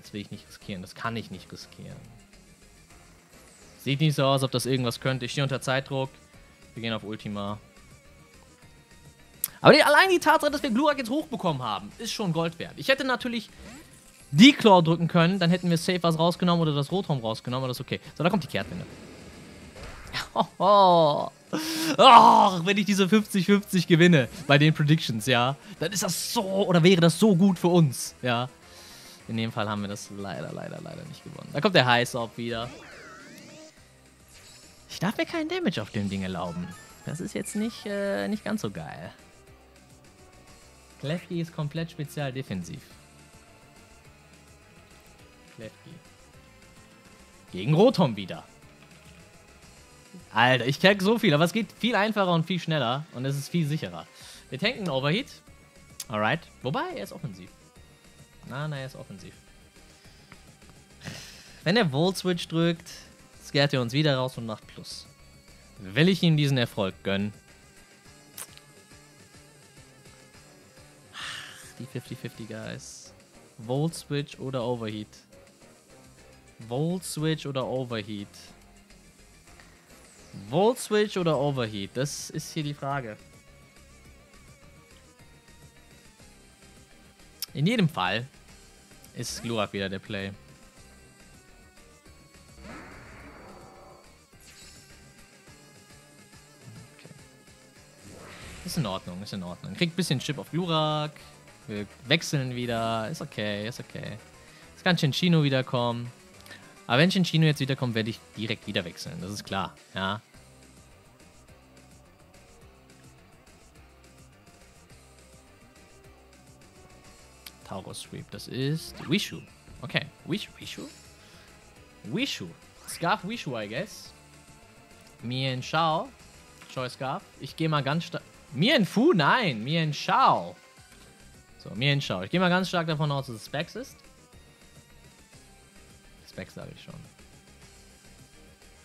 Das will ich nicht riskieren. Das kann ich nicht riskieren. Sieht nicht so aus, ob das irgendwas könnte. Ich stehe unter Zeitdruck. Wir gehen auf Ultima. Aber die, allein die Tatsache, dass wir Glurak jetzt hochbekommen haben, ist schon Gold wert. Ich hätte natürlich die Claw drücken können, dann hätten wir safe was rausgenommen oder das Rotraum rausgenommen, aber das ist okay. So, da kommt die Kehrtwende. Oh, oh. Oh, wenn ich diese 50-50 gewinne bei den Predictions, ja, dann ist das so, oder wäre das so gut für uns, ja. In dem Fall haben wir das leider, leider, leider nicht gewonnen. Da kommt der High Swap wieder. Ich darf mir keinen Damage auf dem Ding erlauben. Das ist jetzt nicht, äh, nicht ganz so geil. Klefki ist komplett spezial defensiv. Klefki. Gegen Rotom wieder. Alter, ich kenne so viel, aber es geht viel einfacher und viel schneller und es ist viel sicherer. Wir tanken Overheat. Alright. Wobei, er ist offensiv. Na, na, er ist offensiv. Wenn er Volt Switch drückt, scaret er uns wieder raus und macht Plus. Will ich ihm diesen Erfolg gönnen? Die 50-50 Guys. Volt Switch oder Overheat? Volt Switch oder Overheat? Volt Switch oder Overheat? Das ist hier die Frage. In jedem Fall ist Glurak wieder der Play. Okay. Ist in Ordnung, ist in Ordnung. Kriegt ein bisschen Chip auf Glurak. Wir wechseln wieder. Ist okay, ist okay. Jetzt kann Chinchino wiederkommen. Aber wenn Chinchino jetzt wiederkommt, werde ich direkt wieder wechseln. Das ist klar, ja. Taurus Sweep, das ist Wishu. Okay, Wishu, Wishu? Wishu. Scarf Wishu, I guess. Mien Shao. Choice Scarf. Ich gehe mal ganz stark... Mien Fu? Nein, Mien Shao. So, Mien Shao. Ich gehe mal ganz stark davon aus, dass es Specs ist. Specs sage ich schon.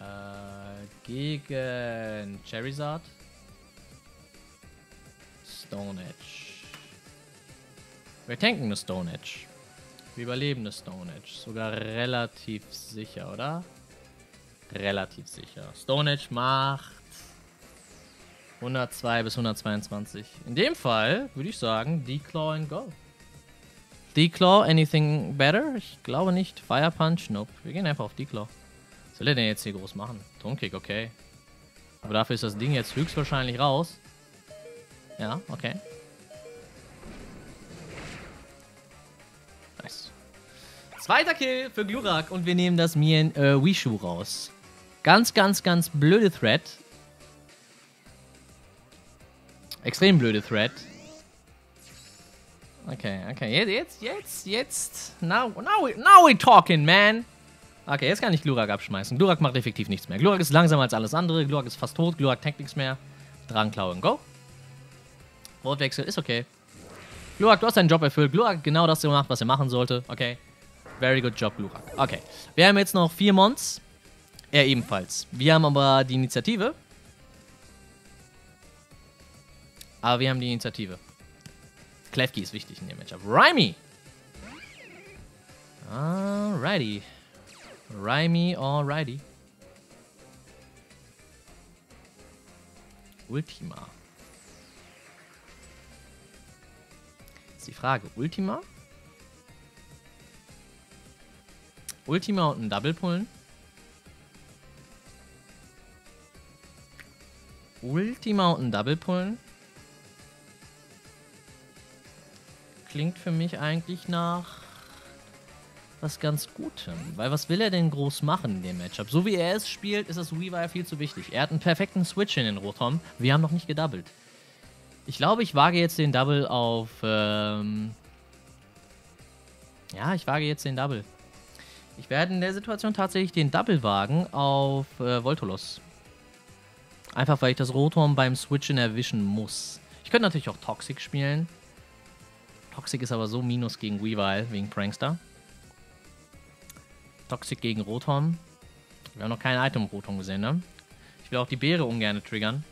Äh, gegen Charizard. Stone Edge. Wir tanken eine Stone Edge. Wir überleben eine Stone Edge. Sogar relativ sicher, oder? Relativ sicher. Stone Edge macht 102 bis 122. In dem Fall würde ich sagen, Declaw and Go. Declaw, anything better? Ich glaube nicht. Fire Punch? Nope. Wir gehen einfach auf Declaw. Was soll er denn jetzt hier groß machen? Tonkick, okay. Aber dafür ist das Ding jetzt höchstwahrscheinlich raus. Ja, okay. Nice. Zweiter Kill für Glurak und wir nehmen das Mien äh, Wishu raus. Ganz, ganz, ganz blöde Thread. Extrem blöde Thread. Okay, okay. Jetzt, jetzt, jetzt. Now, now, now we talking, man. Okay, jetzt kann ich Glurak abschmeißen. Glurak macht effektiv nichts mehr. Glurak ist langsamer als alles andere. Glurak ist fast tot. Glurak tankt nichts mehr. Drangklauen, go. Wortwechsel ist okay. Glurak, du hast deinen Job erfüllt. Glurak genau das gemacht, was er machen sollte. Okay. Very good job, Glurak. Okay. Wir haben jetzt noch vier Mons. Er ebenfalls. Wir haben aber die Initiative. Aber wir haben die Initiative. Klefki ist wichtig in dem Matchup. Rhyme! Alrighty. Rhyme, alrighty. Ultima. Ist die Frage. Ultima? Ultima und ein Double pullen? Ultima und ein Double pullen? Klingt für mich eigentlich nach was ganz Gutem. Weil was will er denn groß machen in dem Matchup? So wie er es spielt, ist das Weavile viel zu wichtig. Er hat einen perfekten Switch in den Rotom. Wir haben noch nicht gedoubled. Ich glaube, ich wage jetzt den Double auf... Ähm ja, ich wage jetzt den Double. Ich werde in der Situation tatsächlich den Double wagen auf äh, Voltolos. Einfach, weil ich das Rotom beim Switchen erwischen muss. Ich könnte natürlich auch Toxic spielen. Toxic ist aber so minus gegen Weavile, wegen Prankster. Toxic gegen Rotom. Wir haben noch kein Item Rotom gesehen, ne? Ich will auch die Beere ungern triggern.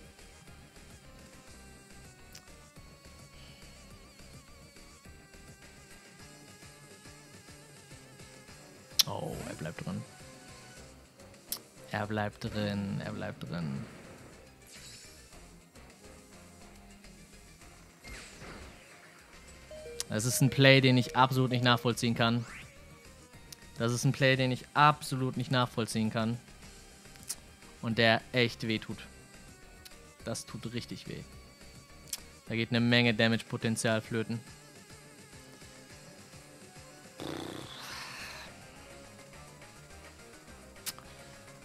Oh, er bleibt drin. Er bleibt drin, er bleibt drin. Das ist ein Play, den ich absolut nicht nachvollziehen kann. Das ist ein Play, den ich absolut nicht nachvollziehen kann. Und der echt weh tut. Das tut richtig weh. Da geht eine Menge Damage-Potenzial flöten.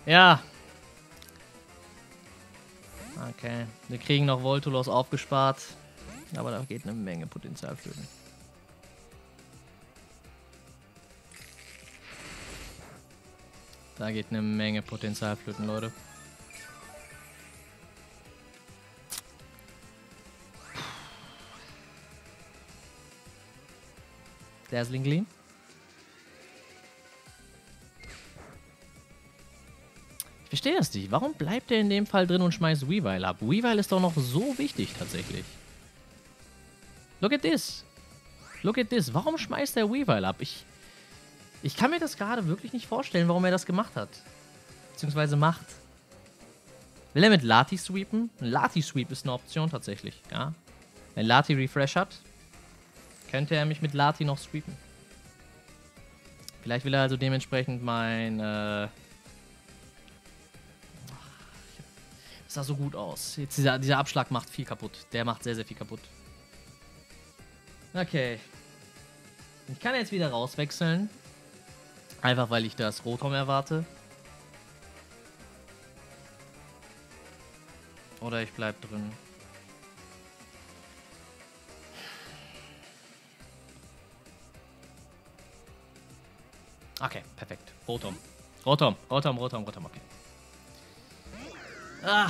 Ja. Okay. Wir kriegen noch Voltolos aufgespart. Aber da geht eine Menge Potenzial flöten. Da geht eine Menge Potenzial flöten, Leute. Dazzling Gleam. Ich verstehe das nicht. Warum bleibt er in dem Fall drin und schmeißt Weavile ab? Weavile ist doch noch so wichtig tatsächlich. Look at this. Look at this. Warum schmeißt er Weavile ab? Ich, ich kann mir das gerade wirklich nicht vorstellen, warum er das gemacht hat. Beziehungsweise macht. Will er mit Lati sweepen? Ein Lati Sweep ist eine Option tatsächlich, ja. Wenn Lati Refresh hat, könnte er mich mit Lati noch sweepen. Vielleicht will er also dementsprechend mein. Äh das sah so gut aus. Jetzt dieser, dieser Abschlag macht viel kaputt. Der macht sehr, sehr viel kaputt. Okay. Ich kann jetzt wieder rauswechseln. Einfach weil ich das Rotom erwarte. Oder ich bleib drin. Okay, perfekt. Rotom. Rotom, Rotom, Rotom, Rotom, okay. Ah.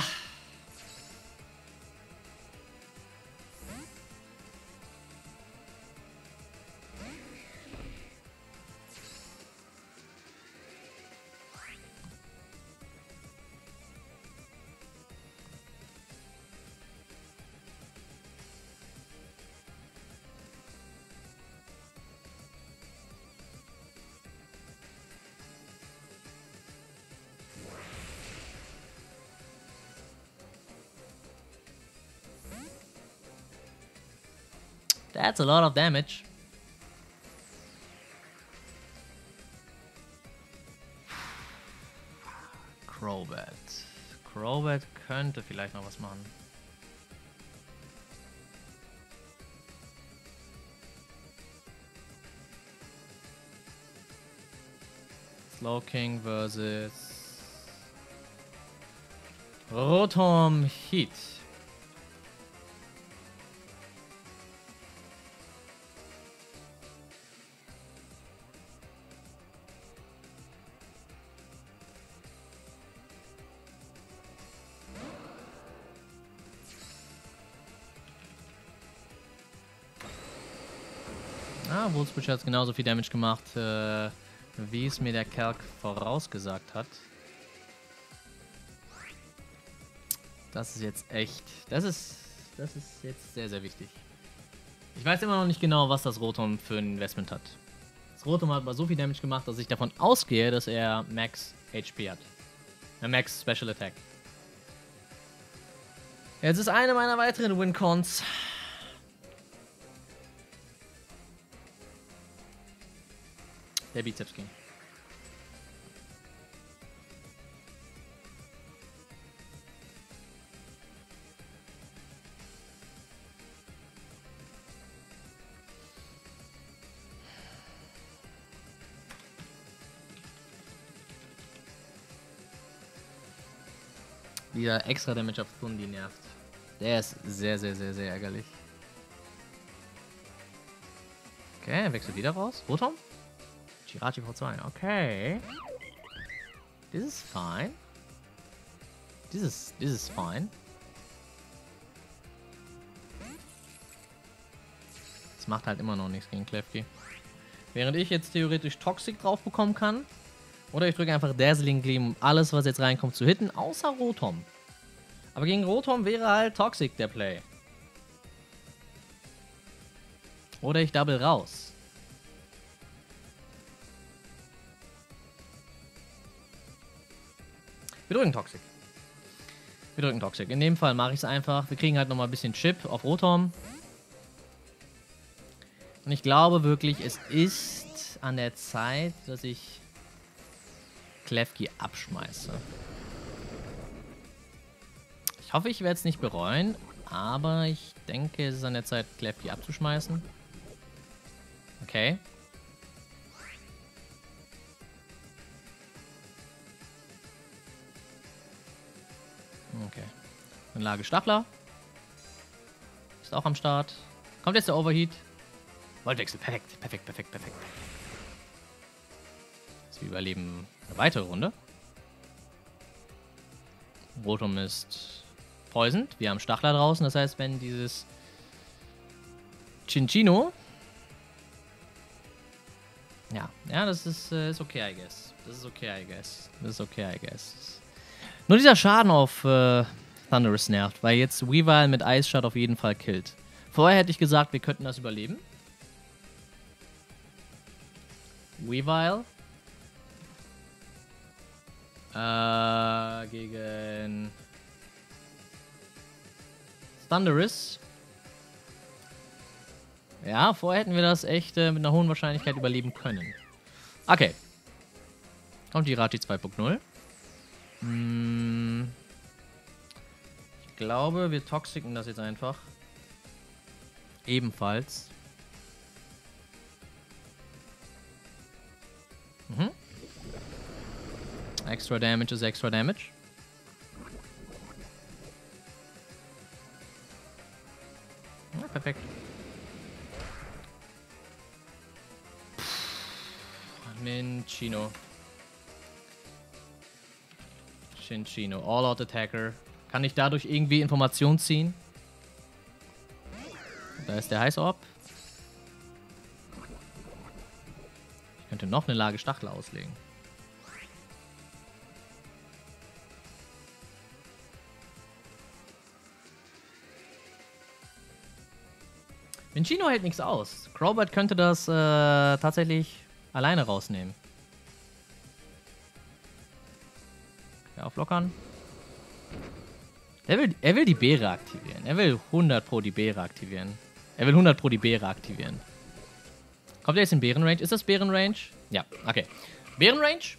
That's a lot of damage. Crobat. Crobat könnte vielleicht noch was machen. Slow versus Rotom Heat. Wolfsbridge hat genauso viel Damage gemacht, äh, wie es mir der Kerk vorausgesagt hat. Das ist jetzt echt... Das ist... das ist jetzt sehr, sehr wichtig. Ich weiß immer noch nicht genau, was das Rotom für ein Investment hat. Das Rotom hat mal so viel Damage gemacht, dass ich davon ausgehe, dass er Max HP hat. Äh, Max Special Attack. Jetzt ist eine meiner weiteren Win-Cons. Der Bizeps King. Dieser extra Damage auf Tundi nervt. Der ist sehr, sehr, sehr, sehr ärgerlich. Okay, wechselt wieder raus. Rotom? Chirachi V2. Okay. This is fine. This is, this is fine. Das macht halt immer noch nichts gegen Klefki. Während ich jetzt theoretisch Toxic drauf bekommen kann, oder ich drücke einfach Dazzling Gleam, um alles, was jetzt reinkommt, zu hitten, außer Rotom. Aber gegen Rotom wäre halt Toxic der Play. Oder ich double raus. Wir drücken Toxic. Wir drücken Toxic. In dem Fall mache ich es einfach. Wir kriegen halt nochmal ein bisschen Chip auf Rotom. Und ich glaube wirklich, es ist an der Zeit, dass ich Klefki abschmeiße. Ich hoffe, ich werde es nicht bereuen, aber ich denke, es ist an der Zeit, Klefki abzuschmeißen. Okay. Okay. Eine Lage Stachler. Ist auch am Start. Kommt jetzt der Overheat. Voltwechsel. Perfekt, perfekt, perfekt, perfekt. Wir überleben eine weitere Runde. Rotom ist poisoned. Wir haben Stachler draußen. Das heißt, wenn dieses Cinchino... Ja, ja, das ist, äh, ist okay, I guess. Das ist okay, I guess. Das ist okay, I guess. Nur dieser Schaden auf äh, Thunderous nervt, weil jetzt Weavile mit Eisshot auf jeden Fall killt. Vorher hätte ich gesagt, wir könnten das überleben. Weavile äh, gegen Thunderous. Ja, vorher hätten wir das echt äh, mit einer hohen Wahrscheinlichkeit überleben können. Okay. Kommt die Rati 2.0. Hm. Ich glaube, wir toxiken das jetzt einfach. Ebenfalls. Mhm. Extra damage is extra damage. Ja, perfekt. Minchino. Shinchino. All-Out Attacker. Kann ich dadurch irgendwie Informationen ziehen? Da ist der Heißorb. Ich könnte noch eine Lage Stachel auslegen. Minchino hält nichts aus. Crowbird könnte das äh, tatsächlich alleine rausnehmen. Ja, auflockern. Er will, er will die Beere aktivieren. Er will 100 pro die Beere aktivieren. Er will 100 pro die Beere aktivieren. Kommt er jetzt in Bärenrange? Ist das Bärenrange? Ja, okay. Bärenrange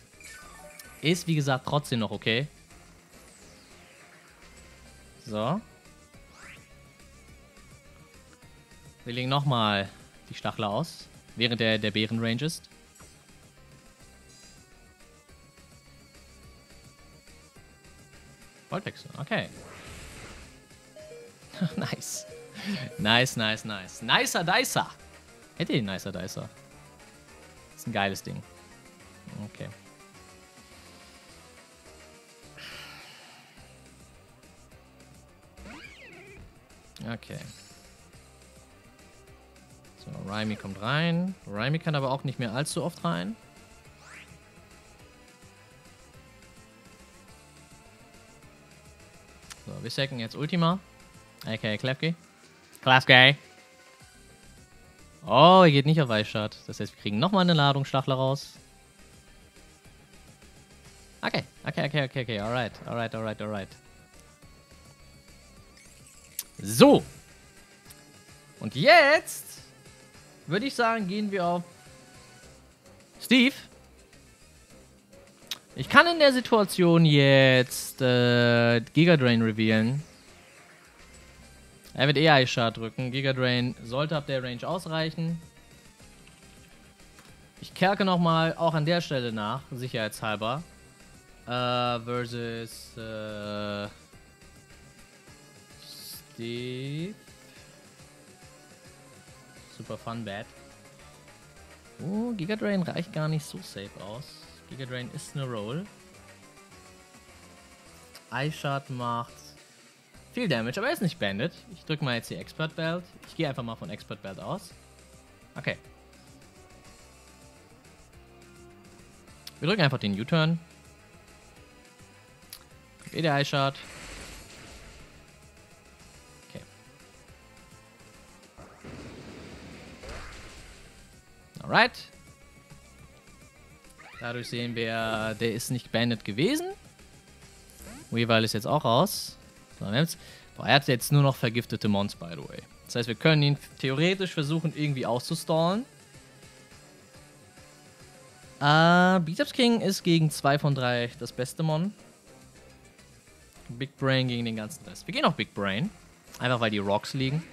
ist, wie gesagt, trotzdem noch okay. So. Wir legen nochmal die Stachler aus, während der, der Bärenrange ist. Voltwechsel, okay. nice. Nice, nice, nice. Nicer Dicer. Hätte den Nicer Dicer. ist ein geiles Ding. Okay. Okay. So, Raimi kommt rein. Raimi kann aber auch nicht mehr allzu oft rein. So, wir sacken jetzt Ultima. Okay, Klefki. Klefki. Oh, er geht nicht auf Eisschad. Das heißt, wir kriegen nochmal eine Ladung Stachler raus. Okay, okay, okay, okay, okay. Alright, alright, alright, alright. So. Und jetzt würde ich sagen, gehen wir auf Steve. Ich kann in der Situation jetzt äh, Giga Drain revealen. Er wird eher Ice drücken. Giga Drain sollte ab der Range ausreichen. Ich kerke nochmal auch an der Stelle nach, sicherheitshalber. Äh, versus äh, Steve. Super Fun Bad. Oh, Giga Drain reicht gar nicht so safe aus. Giga Drain ist eine Roll. Ice macht viel Damage, aber er ist nicht Bandit. Ich drücke mal jetzt die Expert Belt. Ich gehe einfach mal von Expert Belt aus. Okay. Wir drücken einfach den U-Turn. Eh der Shot. Okay. Alright. Dadurch sehen wir, der ist nicht beendet gewesen. Weavile ist jetzt auch raus. Boah, er hat jetzt nur noch vergiftete Mons, by the way. Das heißt, wir können ihn theoretisch versuchen, irgendwie auszustallen. Äh, Biceps King ist gegen 2 von 3 das beste Mon. Big Brain gegen den ganzen Rest. Wir gehen auf Big Brain. Einfach weil die Rocks liegen.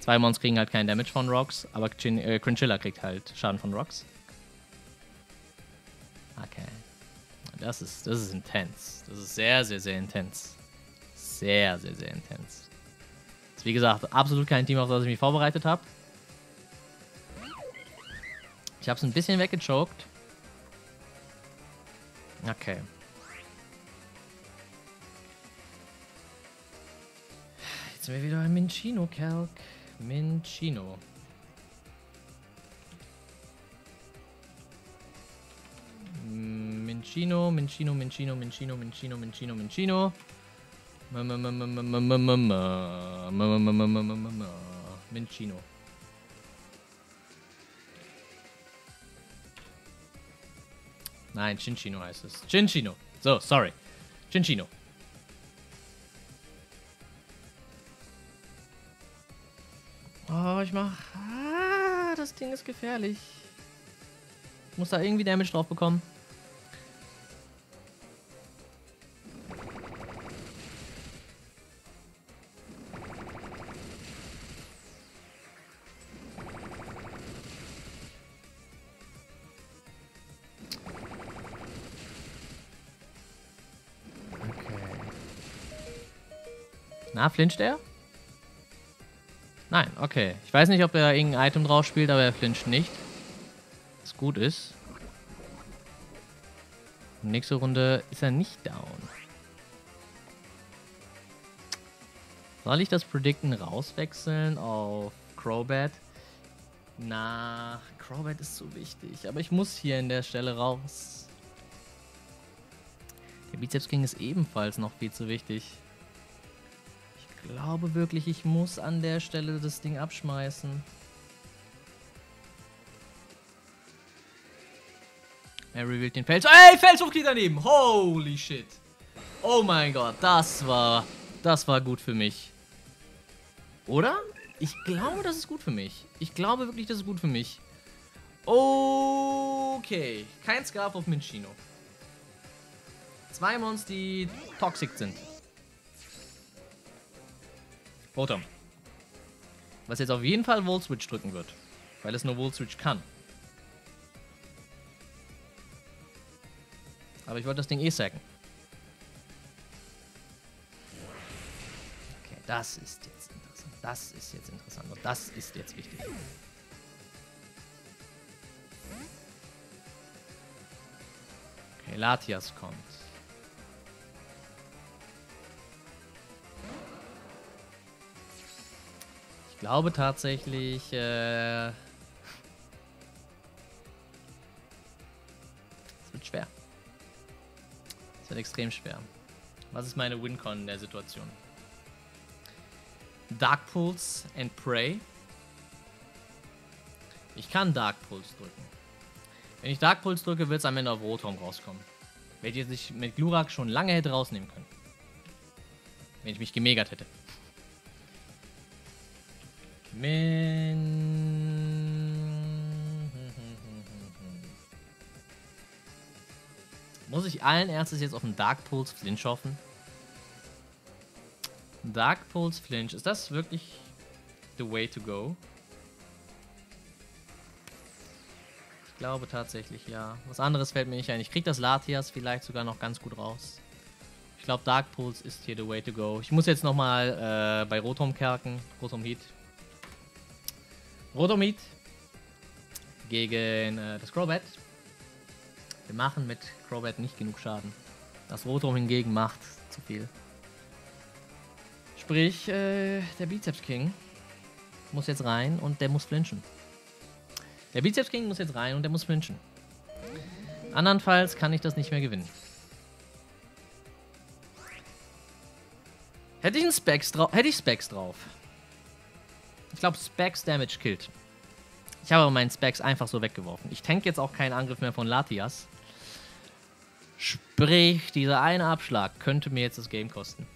Zwei Mons kriegen halt keinen Damage von Rocks, aber Chin äh, Crinchilla kriegt halt Schaden von Rocks. Das ist, das ist intens. Das ist sehr, sehr, sehr intens. Sehr, sehr, sehr intens. Ist wie gesagt absolut kein Team, auf das ich mich vorbereitet habe. Ich habe es ein bisschen weggechoked. Okay. Jetzt sind wir wieder ein Minchino, Calc. Minchino. Minchino, Minchino, Minchino, Minchino, Minchino, Minchino, Minchino. Minchino. Nein, Chinchino heißt es. Chinchino. So, sorry. Chinchino. Oh, ich mach... Ah, das Ding ist gefährlich. Ich muss da irgendwie Damage drauf bekommen. Na, flincht er? Nein, okay. Ich weiß nicht, ob er irgendein Item drauf spielt, aber er flincht nicht. Was gut ist. Nächste Runde ist er nicht down. Soll ich das Predicten rauswechseln auf Crobat? Na, Crobat ist zu wichtig. Aber ich muss hier in der Stelle raus. Der Bizeps King ist ebenfalls noch viel zu wichtig glaube wirklich, ich muss an der Stelle das Ding abschmeißen. Er revealed den Fels. Ey, Felshof geht daneben. Holy shit. Oh mein Gott, das war, das war gut für mich. Oder? Ich glaube, das ist gut für mich. Ich glaube wirklich, das ist gut für mich. Okay. Kein Scarf auf Minchino. Zwei Mons, die toxic sind. Rotom. Was jetzt auf jeden Fall Volt Switch drücken wird. Weil es nur Volt Switch kann. Aber ich wollte das Ding eh sacken. Okay, das ist jetzt interessant. Das ist jetzt interessant. Und das ist jetzt wichtig. Okay, Latias kommt. Glaube tatsächlich, äh, es wird schwer. Es wird extrem schwer. Was ist meine Wincon in der Situation? Dark Pulse and Prey. Ich kann Dark Pulse drücken. Wenn ich Dark Pulse drücke, wird es am Ende auf Rotom rauskommen. Welches ich mit Glurak schon lange hätte rausnehmen können. Wenn ich mich gemegert hätte. Muss ich allen Ernstes jetzt auf den Dark Pulse Flinch hoffen? Dark Pulse Flinch, ist das wirklich the way to go? Ich glaube tatsächlich, ja. Was anderes fällt mir nicht ein. Ich kriege das Latias vielleicht sogar noch ganz gut raus. Ich glaube, Dark Pulse ist hier the way to go. Ich muss jetzt nochmal äh, bei Rotom kerken. Rotom Heat. Rotom Heat gegen äh, das Crobat. Wir machen mit Crobat nicht genug Schaden. Das Rotom hingegen macht zu viel. Sprich, äh, der Bizeps King muss jetzt rein und der muss flinchen. Der Bizeps King muss jetzt rein und der muss flinchen. Andernfalls kann ich das nicht mehr gewinnen. Hätte ich einen Specs drauf, hätte ich Specs drauf. Ich glaube, Specs Damage killt. Ich habe aber meinen Specs einfach so weggeworfen. Ich tank jetzt auch keinen Angriff mehr von Latias. Sprich, dieser eine Abschlag könnte mir jetzt das Game kosten.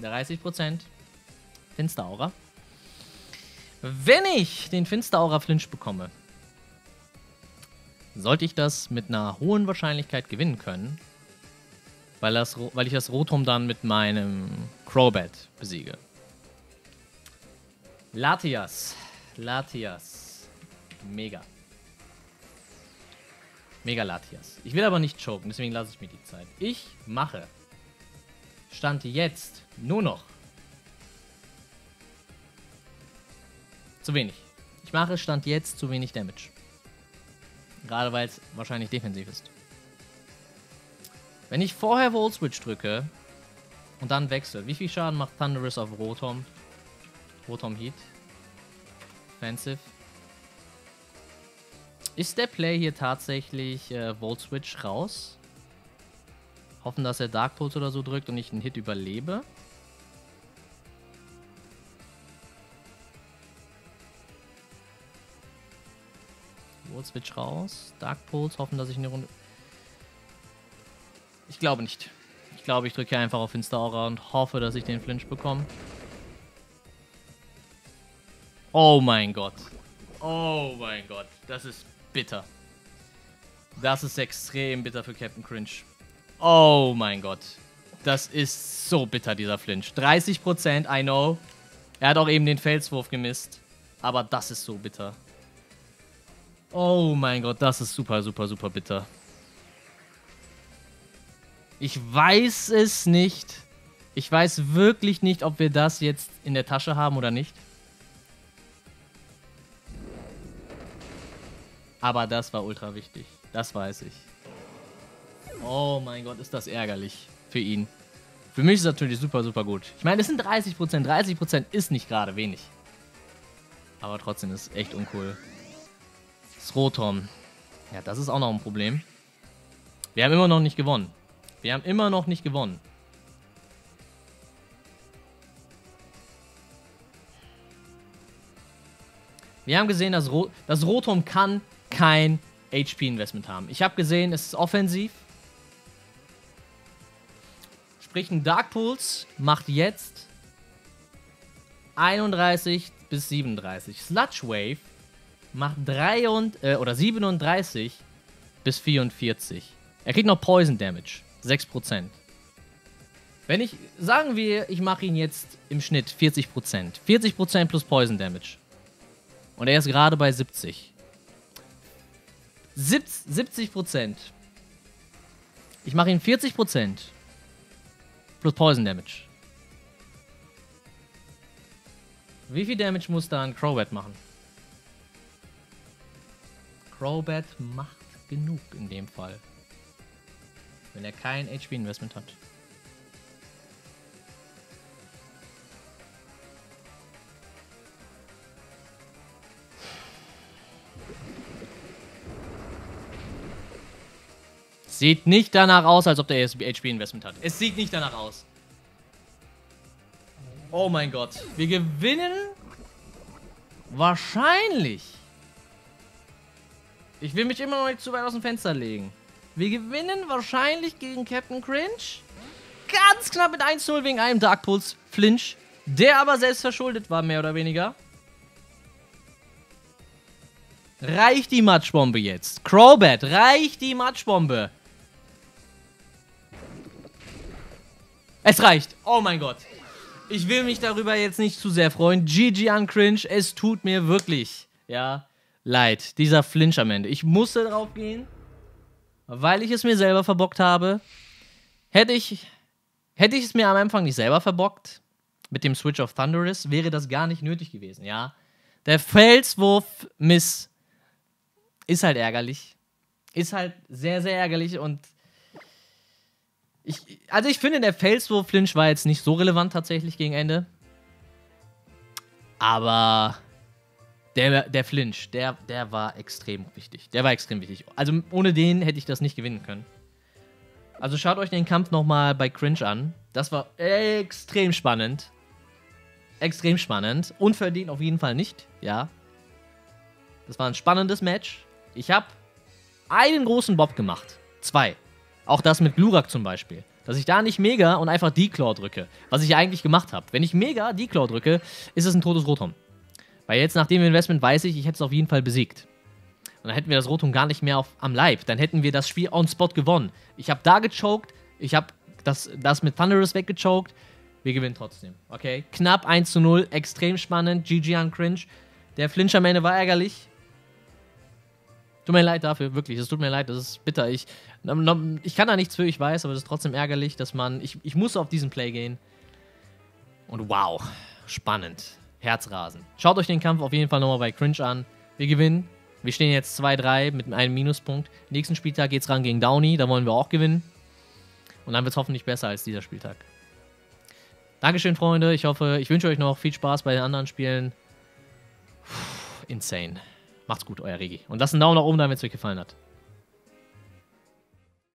30%. Finsteraura. Wenn ich den Finsteraura Flinch bekomme, sollte ich das mit einer hohen Wahrscheinlichkeit gewinnen können, weil, das, weil ich das Rotom dann mit meinem Crobat besiege. Latias. Latias. Mega. Mega Latias. Ich will aber nicht choken, deswegen lasse ich mir die Zeit. Ich mache Stand jetzt nur noch zu wenig. Ich mache Stand jetzt zu wenig Damage. Gerade weil es wahrscheinlich defensiv ist. Wenn ich vorher Volt Switch drücke und dann wechsle, wie viel Schaden macht Thunderous auf Rotom? Rotom Heat. Offensive. Ist der Play hier tatsächlich äh, Volt Switch raus? Hoffen, dass er Dark Pulse oder so drückt und ich einen Hit überlebe. Volt Switch raus. Dark Pulse. Hoffen, dass ich eine Runde... Ich glaube nicht. Ich glaube, ich drücke einfach auf Insta Aura und hoffe, dass ich den Flinch bekomme. Oh mein Gott. Oh mein Gott. Das ist bitter. Das ist extrem bitter für Captain Cringe. Oh mein Gott. Das ist so bitter, dieser Flinch. 30%, I know. Er hat auch eben den Felswurf gemisst. Aber das ist so bitter. Oh mein Gott, das ist super, super, super bitter. Ich weiß es nicht. Ich weiß wirklich nicht, ob wir das jetzt in der Tasche haben oder nicht. Aber das war ultra wichtig. Das weiß ich. Oh mein Gott, ist das ärgerlich für ihn. Für mich ist das natürlich super, super gut. Ich meine, es sind 30%. 30% ist nicht gerade wenig. Aber trotzdem ist es echt uncool. Das Rotom. Ja, das ist auch noch ein Problem. Wir haben immer noch nicht gewonnen. Wir haben immer noch nicht gewonnen. Wir haben gesehen, dass Ro das Rotom kann kein HP-Investment haben. Ich habe gesehen, es ist offensiv. Sprich, ein Dark Pulse macht jetzt 31 bis 37. Sludge Wave macht 3 und, äh, oder 37 bis 44. Er kriegt noch Poison Damage. 6%. Wenn ich, sagen wir, ich mache ihn jetzt im Schnitt 40%. 40% plus Poison Damage. Und er ist gerade bei 70. 70%. Ich mache ihn 40%. Plus Poison Damage. Wie viel Damage muss da ein Crobat machen? Crobat macht genug in dem Fall. Wenn er kein HP-Investment hat. Sieht nicht danach aus, als ob der HP-Investment hat. Es sieht nicht danach aus. Oh mein Gott. Wir gewinnen wahrscheinlich. Ich will mich immer noch nicht zu weit aus dem Fenster legen. Wir gewinnen wahrscheinlich gegen Captain Cringe. Ganz knapp mit 1-0 wegen einem Dark Pulse Flinch. Der aber selbst verschuldet war, mehr oder weniger. Reicht die Matschbombe jetzt? Crowbat, reicht die Matschbombe? Es reicht. Oh mein Gott. Ich will mich darüber jetzt nicht zu sehr freuen. GG an Cringe. Es tut mir wirklich, ja, leid. Dieser Flinch am Ende. Ich musste drauf gehen, weil ich es mir selber verbockt habe. Hätte ich, hätte ich es mir am Anfang nicht selber verbockt, mit dem Switch of Thunderous, wäre das gar nicht nötig gewesen, ja. Der Felswurf Miss ist halt ärgerlich. Ist halt sehr, sehr ärgerlich und ich, also ich finde, der Felswurf-Flinch war jetzt nicht so relevant tatsächlich gegen Ende. Aber der, der Flinch, der, der war extrem wichtig. Der war extrem wichtig. Also ohne den hätte ich das nicht gewinnen können. Also schaut euch den Kampf nochmal bei Cringe an. Das war extrem spannend. Extrem spannend. Unverdient auf jeden Fall nicht, ja. Das war ein spannendes Match. Ich habe einen großen Bob gemacht. Zwei. Auch das mit Glurak zum Beispiel. Dass ich da nicht Mega und einfach Declaw drücke. Was ich eigentlich gemacht habe. Wenn ich Mega Declaw drücke, ist es ein totes Rotom. Weil jetzt nach dem Investment weiß ich, ich hätte es auf jeden Fall besiegt. Und dann hätten wir das Rotom gar nicht mehr auf, am Leib. Dann hätten wir das Spiel on Spot gewonnen. Ich habe da gechoked. Ich habe das, das mit Thunderous weggechoked. Wir gewinnen trotzdem. Okay? Knapp 1 zu 0. Extrem spannend. GG an Cringe. Der Flinch am Ende war ärgerlich. Tut mir leid dafür, wirklich. Es tut mir leid, das ist bitter. Ich, ich kann da nichts für, ich weiß, aber es ist trotzdem ärgerlich, dass man. Ich, ich muss auf diesen Play gehen. Und wow, spannend. Herzrasen. Schaut euch den Kampf auf jeden Fall nochmal bei Cringe an. Wir gewinnen. Wir stehen jetzt 2-3 mit einem Minuspunkt. Nächsten Spieltag geht es ran gegen Downey. Da wollen wir auch gewinnen. Und dann wird es hoffentlich besser als dieser Spieltag. Dankeschön, Freunde. Ich hoffe, ich wünsche euch noch viel Spaß bei den anderen Spielen. Puh, insane. Macht's gut, euer Regi. Und lasst einen Daumen nach oben da, wenn es euch gefallen hat.